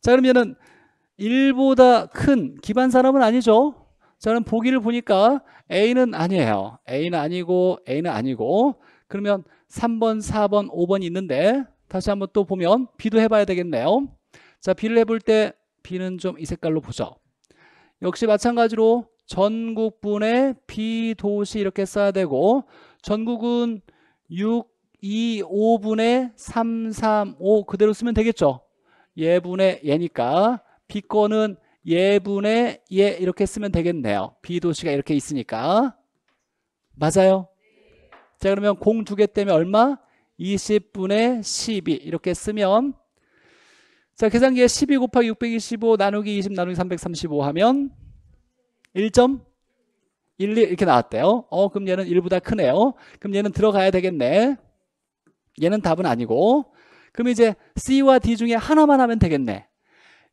자, 그러면은 1보다 큰 기반 산업은 아니죠. 자, 그럼 보기를 보니까 A는 아니에요. A는 아니고 A는 아니고 그러면 3번, 4번, 5번 있는데 다시 한번 또 보면 B도 해봐야 되겠네요. 자, B를 해볼 때 B는 좀 이 색깔로 보죠. 역시 마찬가지로 전국분의 B 도시 이렇게 써야 되고 전국은 6 2, 5분의 3, 3, 5 그대로 쓰면 되겠죠. 예분의 예니까 B권은 예분의 예 이렇게 쓰면 되겠네요. B도시가 이렇게 있으니까. 맞아요? 자 그러면 공 두 개 때문에 얼마? 20분의 12 이렇게 쓰면 자 계산기에 12 곱하기 625 나누기 20 나누기 335 하면 1.12 이렇게 나왔대요. 어 그럼 얘는 1보다 크네요. 그럼 얘는 들어가야 되겠네. 얘는 답은 아니고 그럼 이제 C와 D 중에 하나만 하면 되겠네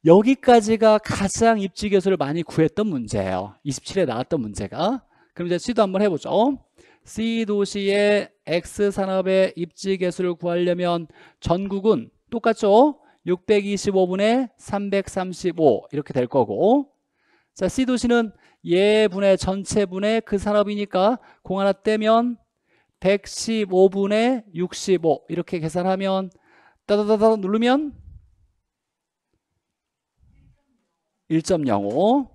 여기까지가 가장 입지 개수를 많이 구했던 문제예요 27에 나왔던 문제가 그럼 이제 C도 한번 해보죠 C 도시의 X 산업의 입지 개수를 구하려면 전국은 똑같죠 625분의 335 이렇게 될 거고 자 C 도시는 예분의 전체분의 그 산업이니까 공 하나 떼면 115분의 65 이렇게 계산하면 따다다다 누르면 1.05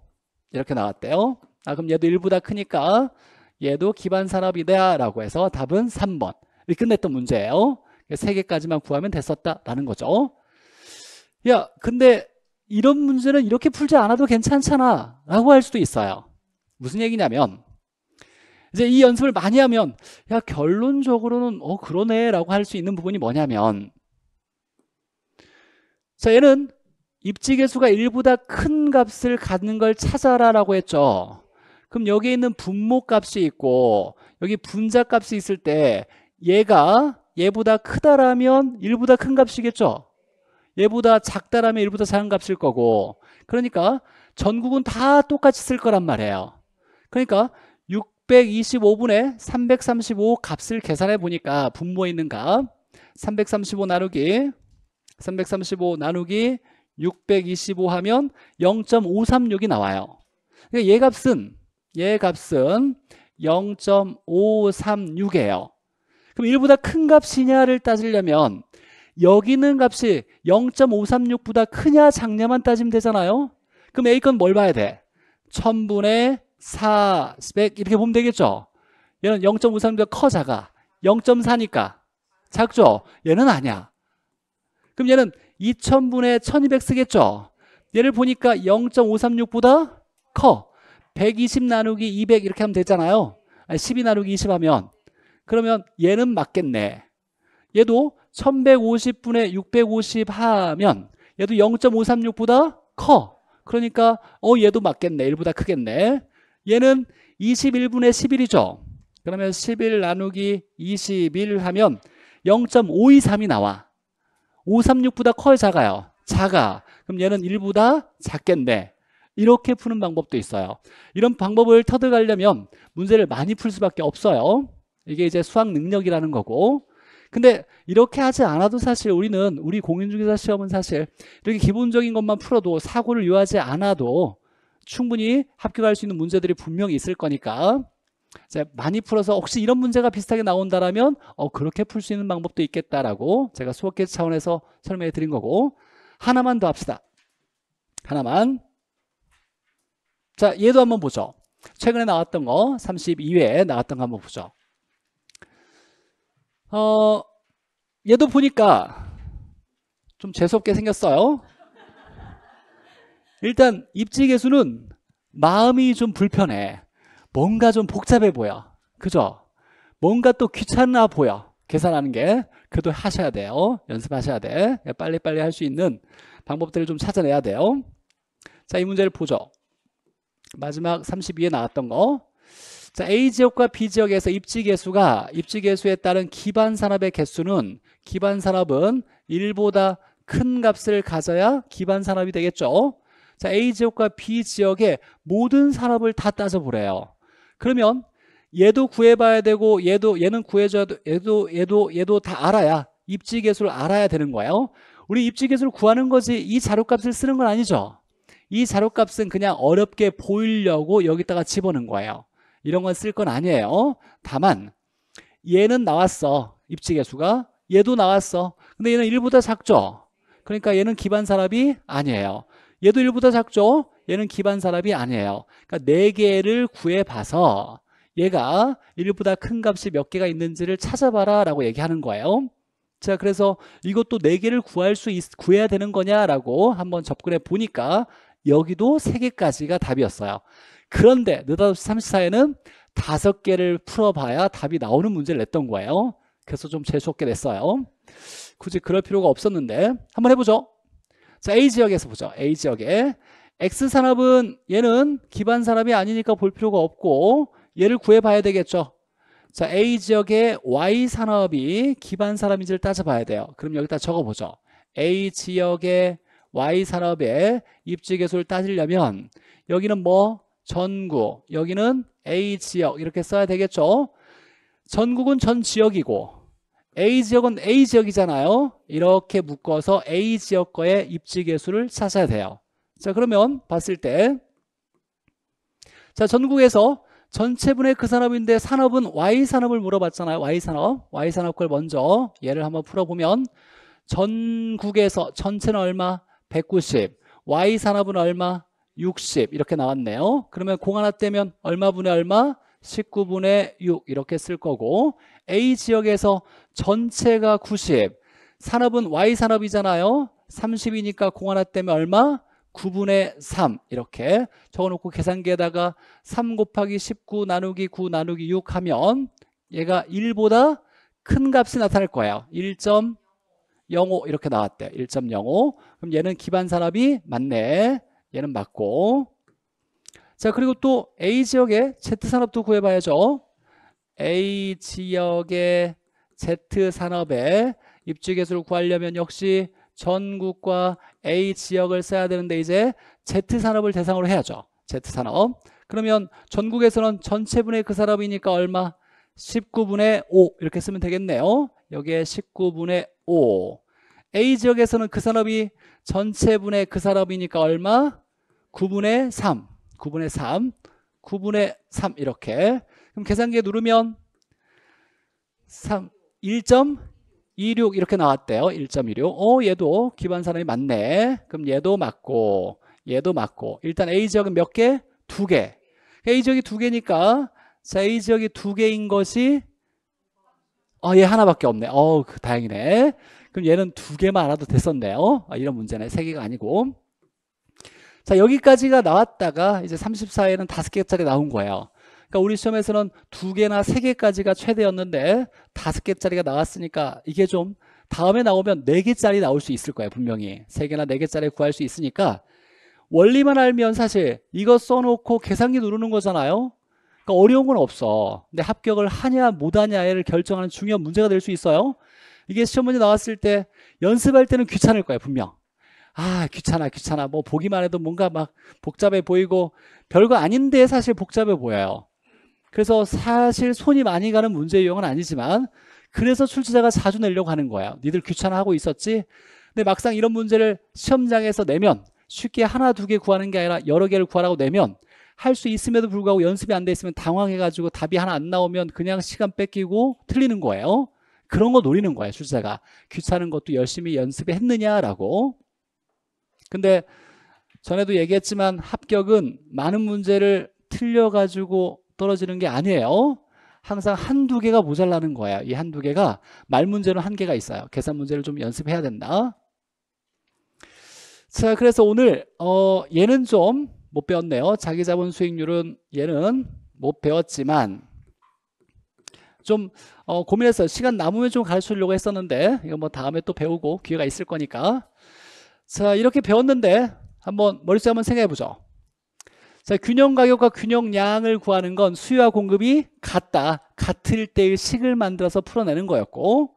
이렇게 나왔대요. 아 그럼 얘도 1보다 크니까 얘도 기반 산업이다 라고 해서 답은 3번 이렇게 끝냈던 문제예요. 3개까지만 구하면 됐었다라는 거죠. 야 근데 이런 문제는 이렇게 풀지 않아도 괜찮잖아 라고 할 수도 있어요. 무슨 얘기냐면 이제 이 연습을 많이 하면 야 결론적으로는 어 그러네 라고 할 수 있는 부분이 뭐냐면 자 얘는 입지 개수가 1보다 큰 값을 갖는 걸 찾아라 라고 했죠 그럼 여기에 있는 분모 값이 있고 여기 분자 값이 있을 때 얘가 얘보다 크다라면 1보다 큰 값이겠죠? 얘보다 작다라면 1보다 작은 값일 거고 그러니까 전국은 다 똑같이 쓸 거란 말이에요. 그러니까 625분의 335 값을 계산해 보니까 분모에 있는 값 335 나누기 335 나누기 625 하면 0.536이 나와요. 그러니까 얘 값은 얘 값은 0.536이에요. 그럼 1보다 큰 값이냐를 따지려면 여기 있는 값이 0.536보다 크냐 작냐만 따지면 되잖아요. 그럼 A 건 뭘 봐야 돼? 1000분의 4 스펙 이렇게 보면 되겠죠. 얘는 0.536보다 커 작아. 0.4니까 작죠. 얘는 아니야. 그럼 얘는 2000분의 1200 쓰겠죠. 얘를 보니까 0.536보다 커. 120 나누기 200 이렇게 하면 되잖아요. 12 나누기 20 하면 그러면 얘는 맞겠네. 얘도 1150분의 650 하면 얘도 0.536보다 커. 그러니까 어 얘도 맞겠네. 1보다 크겠네. 얘는 21분의 11이죠. 그러면 11 나누기 21 하면 0.523이 나와. 536보다 커요, 작아요? 작아. 그럼 얘는 1보다 작겠네. 이렇게 푸는 방법도 있어요. 이런 방법을 터득하려면 문제를 많이 풀 수밖에 없어요. 이게 이제 수학 능력이라는 거고. 근데 이렇게 하지 않아도 사실 우리는 우리 공인중개사 시험은 사실 이렇게 기본적인 것만 풀어도 사고를 요하지 않아도 충분히 합격할 수 있는 문제들이 분명히 있을 거니까 자, 많이 풀어서 혹시 이런 문제가 비슷하게 나온다라면 어, 그렇게 풀 수 있는 방법도 있겠다라고 제가 수업 계획 차원에서 설명해 드린 거고 하나만 더 합시다. 하나만. 자, 얘도 한번 보죠. 최근에 나왔던 거 32회에 나왔던 거 한번 보죠. 어, 얘도 보니까 좀 재수없게 생겼어요. 일단 입지 개수는 마음이 좀 불편해. 뭔가 좀 복잡해 보여. 그죠? 뭔가 또 귀찮아 보여. 계산하는 게. 그래도 하셔야 돼요. 연습하셔야 돼. 빨리빨리 할 수 있는 방법들을 좀 찾아내야 돼요. 자, 이 문제를 보죠. 마지막 32에 나왔던 거. 자, A 지역과 B 지역에서 입지 개수가 입지 개수에 따른 기반 산업의 개수는 기반 산업은 1보다 큰 값을 가져야 기반 산업이 되겠죠. 자, A 지역과 B 지역의 모든 산업을 다 따져 보래요. 그러면 얘도 구해봐야 되고 얘도 얘는 구해줘야 얘도 얘도 얘도 다 알아야 입지 개수를 알아야 되는 거예요. 우리 입지 개수를 구하는 거지 이 자료값을 쓰는 건 아니죠. 이 자료값은 그냥 어렵게 보이려고 여기다가 집어넣은 거예요. 이런 건 쓸 건 아니에요. 다만 얘는 나왔어. 입지 개수가 얘도 나왔어. 근데 얘는 1보다 작죠. 그러니까 얘는 기반 산업이 아니에요. 얘도 1보다 작죠. 얘는 기반 산업이 아니에요. 그러니까 4개를 구해봐서 얘가 1보다 큰 값이 몇 개가 있는지를 찾아봐라 라고 얘기하는 거예요. 자, 그래서 이것도 4개를 구할 수 있, 구해야 되는 거냐라고 한번 접근해 보니까 여기도 3개까지가 답이었어요. 그런데 느닷없이 34에는 5개를 풀어봐야 답이 나오는 문제를 냈던 거예요. 그래서 좀 재수 없게 냈어요. 굳이 그럴 필요가 없었는데 한번 해보죠. 자, A 지역에서 보죠. A 지역에 X산업은 얘는 기반 산업이 아니니까 볼 필요가 없고 얘를 구해봐야 되겠죠. 자, A 지역의 Y 산업이 기반 산업인지를 따져봐야 돼요. 그럼 여기다 적어보죠. A 지역의 Y 산업의 입지 개수를 따지려면 여기는 뭐 전국, 여기는 A 지역 이렇게 써야 되겠죠. 전국은 전 지역이고 A 지역은 A 지역이잖아요. 이렇게 묶어서 A 지역 거의 입지 개수를 찾아야 돼요. 자, 그러면 봤을 때 자, 전국에서 전체 분의 그 산업인데 산업은 Y 산업을 물어봤잖아요. Y 산업. Y 산업 걸 먼저 예를 한번 풀어보면 전국에서 전체는 얼마? 190. Y 산업은 얼마? 60 이렇게 나왔네요. 그러면 공 하나 떼면 얼마분의 얼마? 19분의 6 이렇게 쓸 거고 A 지역에서 전체가 90 산업은 Y 산업이잖아요. 30이니까 공 하나 떼면 얼마? 9분의 3 이렇게 적어놓고 계산기에다가 3 곱하기 19 나누기 9 나누기 6 하면 얘가 1보다 큰 값이 나타날 거예요 1.05 이렇게 나왔대 1.05 그럼 얘는 기반 산업이 맞네 얘는 맞고 자 그리고 또 A 지역의 Z산업도 구해봐야죠 A 지역의 Z 산업의 입지 개수를 구하려면 역시 전국과 A 지역을 써야 되는데 이제 Z 산업을 대상으로 해야죠. Z 산업. 그러면 전국에서는 전체분의 그 산업이니까 얼마? 19분의 5 이렇게 쓰면 되겠네요. 여기에 19분의 5. A 지역에서는 그 산업이 전체분의 그 산업이니까 얼마? 9분의 3. 9분의 3. 9분의 3 이렇게. 그럼 계산기에 누르면 3 1.26 이렇게 나왔대요. 1.26. 어, 얘도 기반 산업이 맞네. 그럼 얘도 맞고 얘도 맞고. 일단 A 지역은 몇 개? 두 개. A 지역이 두 개니까 자, A 지역이 두 개인 것이 어, 얘 하나밖에 없네. 어, 그, 다행이네. 그럼 얘는 두 개만 알아도 됐었네요. 아, 이런 문제네. 세 개가 아니고. 자, 여기까지가 나왔다가 이제 34에는 다섯 개짜리 나온 거예요. 그러니까 우리 시험에서는 두 개나 세 개까지가 최대였는데 다섯 개짜리가 나왔으니까 이게 좀 다음에 나오면 네 개짜리 나올 수 있을 거예요. 분명히. 세 개나 네 개짜리 구할 수 있으니까 원리만 알면 사실 이거 써놓고 계산기 누르는 거잖아요. 그러니까 어려운 건 없어. 근데 합격을 하냐 못하냐를 결정하는 중요한 문제가 될 수 있어요. 이게 시험 문제 나왔을 때 연습할 때는 귀찮을 거예요. 분명. 아 귀찮아 귀찮아 뭐 보기만 해도 뭔가 막 복잡해 보이고 별거 아닌데 사실 복잡해 보여요. 그래서 사실 손이 많이 가는 문제 유형은 아니지만 그래서 출제자가 자주 내려고 하는 거예요. 니들 귀찮아하고 있었지? 근데 막상 이런 문제를 시험장에서 내면 쉽게 하나 두 개 구하는 게 아니라 여러 개를 구하라고 내면 할 수 있음에도 불구하고 연습이 안 돼 있으면 당황해가지고 답이 하나 안 나오면 그냥 시간 뺏기고 틀리는 거예요. 그런 거 노리는 거예요, 출제자가. 귀찮은 것도 열심히 연습했느냐라고. 근데 전에도 얘기했지만 합격은 많은 문제를 틀려가지고 떨어지는 게 아니에요. 항상 한두 개가 모자라는 거예요. 이 한두 개가 말 문제는 한 개가 있어요. 계산 문제를 좀 연습해야 된다. 자, 그래서 오늘 어, 얘는 좀 못 배웠네요. 자기 자본 수익률은 얘는 못 배웠지만 좀 어, 고민해서 시간 남으면 좀 가르치려고 했었는데 이거 뭐 다음에 또 배우고 기회가 있을 거니까 자 이렇게 배웠는데 한번 머릿속에 한번 생각해 보죠. 자 균형 가격과 균형량을 구하는 건 수요와 공급이 같다 같을 때의 식을 만들어서 풀어내는 거였고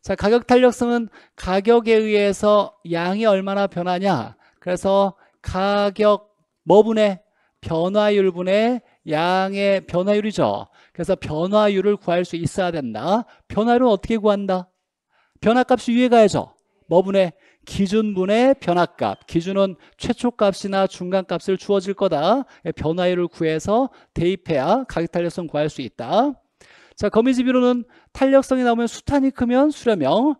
자, 가격 탄력성은 가격에 의해서 양이 얼마나 변하냐. 그래서 가격 뭐분의 변화율분의 양의 변화율이죠. 그래서 변화율을 구할 수 있어야 된다. 변화율은 어떻게 구한다? 변화값이 위에 가야죠. 뭐분의 기준분의 변화값. 기준은 최초값이나 중간값을 주어질 거다. 변화율을 구해서 대입해야 가격 탄력성 구할 수 있다. 자, 거미집이로는 탄력성이 나오면 수탄이 크면 수렴형,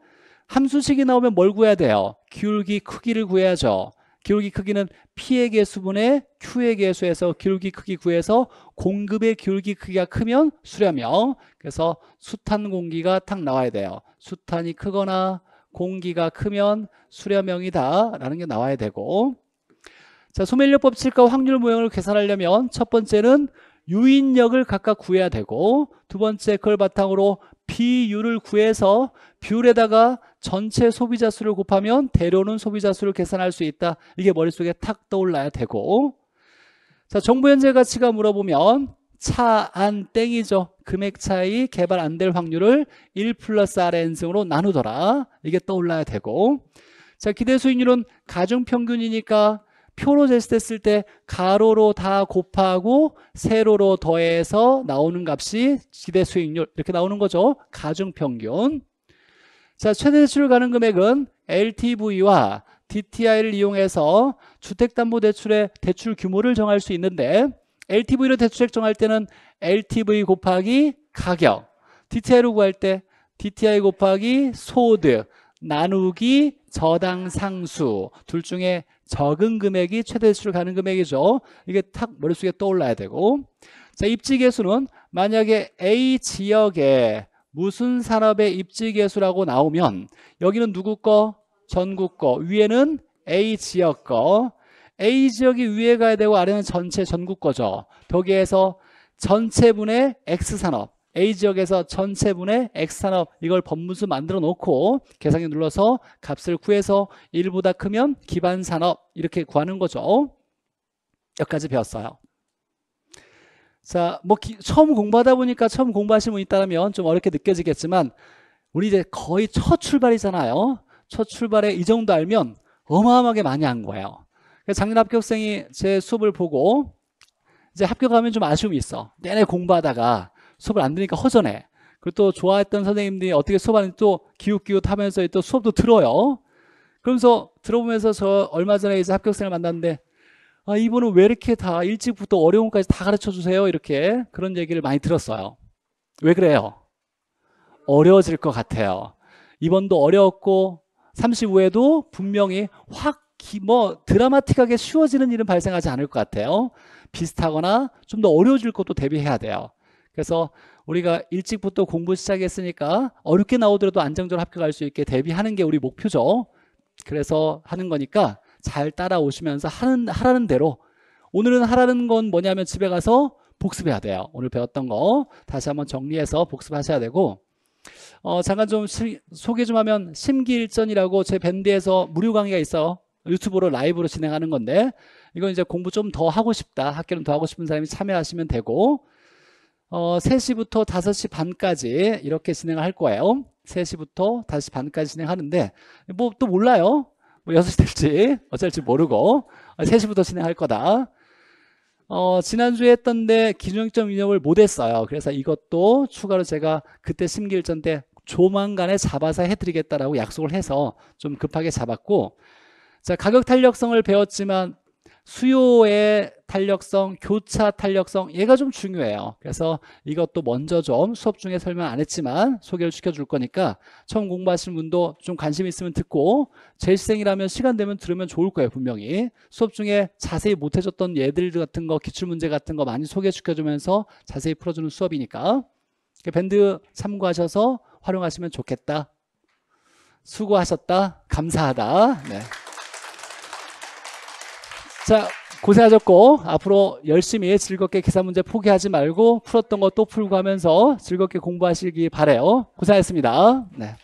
함수식이 나오면 뭘 구해야 돼요? 기울기 크기를 구해야죠. 기울기 크기는 P의 개수분의 Q의 개수에서 기울기 크기 구해서 공급의 기울기 크기가 크면 수렴형. 그래서 수탄 공기가 탁 나와야 돼요. 수탄이 크거나 공기가 크면 수렴형이다 라는 게 나와야 되고 자 소멸력 법칙과 확률 모형을 계산하려면 첫 번째는 유인력을 각각 구해야 되고 두 번째 그걸 바탕으로 비율을 구해서 비율에다가 전체 소비자 수를 곱하면 대로는 소비자 수를 계산할 수 있다. 이게 머릿속에 탁 떠올라야 되고 자 정부 현재 가치가 물어보면 차 안 땡이죠. 금액 차이 개발 안 될 확률을 1 플러스 r n승으로 나누더라. 이게 떠올라야 되고 자 기대 수익률은 가중평균이니까 표로 제시됐을 때 가로로 다 곱하고 세로로 더해서 나오는 값이 기대 수익률 이렇게 나오는 거죠. 가중평균. 자, 최대 대출 가능 금액은 LTV와 DTI를 이용해서 주택담보대출의 대출 규모를 정할 수 있는데 LTV로 대출액 정할 때는 LTV 곱하기 가격, DTI로 구할 때 DTI 곱하기 소득, 나누기 저당 상수 둘 중에 적은 금액이 최대 대출 가능 금액이죠. 이게 탁 머릿속에 떠올라야 되고 자 입지 개수는 만약에 A 지역에 무슨 산업의 입지 개수라고 나오면 여기는 누구 거? 전국 거 위에는 A 지역 거 A 지역이 위에 가야 되고 아래는 전체 전국 거죠. 거기에서 전체분의 X산업 A 지역에서 전체분의 X산업 이걸 법문수 만들어 놓고 계산기 눌러서 값을 구해서 1보다 크면 기반산업 이렇게 구하는 거죠. 여기까지 배웠어요. 자, 뭐 기, 처음 공부하다 보니까 처음 공부하신 분 있다면 좀 어렵게 느껴지겠지만 우리 이제 거의 첫 출발이잖아요. 첫 출발에 이 정도 알면 어마어마하게 많이 한 거예요. 그래서 작년 합격생이 제 수업을 보고 이제 합격하면 좀 아쉬움이 있어. 내내 공부하다가 수업을 안 들으니까 허전해. 그리고 또 좋아했던 선생님들이 어떻게 수업하는지 또 기웃기웃 하면서 또 수업도 들어요. 그러면서 들어보면서 저 얼마 전에 이제 합격생을 만났는데 아, 이분은 왜 이렇게 다 일찍부터 어려움까지 다 가르쳐 주세요? 이렇게 그런 얘기를 많이 들었어요. 왜 그래요? 어려워질 것 같아요. 이번도 어려웠고 35회도 분명히 확 뭐 드라마틱하게 쉬워지는 일은 발생하지 않을 것 같아요. 비슷하거나 좀 더 어려워질 것도 대비해야 돼요. 그래서 우리가 일찍부터 공부 시작했으니까 어렵게 나오더라도 안정적으로 합격할 수 있게 대비하는 게 우리 목표죠. 그래서 하는 거니까 잘 따라오시면서 하는 하라는 대로 오늘은 하라는 건 뭐냐면 집에 가서 복습해야 돼요. 오늘 배웠던 거 다시 한번 정리해서 복습하셔야 되고 어, 잠깐 좀 시, 소개 좀 하면 심기일전이라고 제 밴드에서 무료 강의가 있어요. 유튜브로 라이브로 진행하는 건데 이건 이제 공부 좀 더 하고 싶다. 학교는 더 하고 싶은 사람이 참여하시면 되고 어, 3시부터 5시 반까지 이렇게 진행을 할 거예요. 3시부터 5시 반까지 진행하는데 뭐 또 몰라요. 뭐 6시 될지 어쩔지 모르고 3시부터 진행할 거다. 어, 지난주에 했던데 기준점 인용을 못했어요. 그래서 이것도 추가로 제가 그때 심기일전 때 조만간에 잡아서 해드리겠다라고 약속을 해서 좀 급하게 잡았고 자 가격 탄력성을 배웠지만 수요의 탄력성, 교차 탄력성 얘가 좀 중요해요. 그래서 이것도 먼저 좀 수업 중에 설명 안 했지만 소개를 시켜줄 거니까 처음 공부하시는 분도 좀 관심 있으면 듣고 재시생이라면 시간 되면 들으면 좋을 거예요 분명히 수업 중에 자세히 못 해줬던 예들 같은 거 기출문제 같은 거 많이 소개시켜주면서 자세히 풀어주는 수업이니까 밴드 참고하셔서 활용하시면 좋겠다. 수고하셨다. 감사하다. 네. 자, 고생하셨고 앞으로 열심히 즐겁게 계산 문제 포기하지 말고 풀었던 거 또 풀고 하면서 즐겁게 공부하시기 바래요. 고생하셨습니다. 네.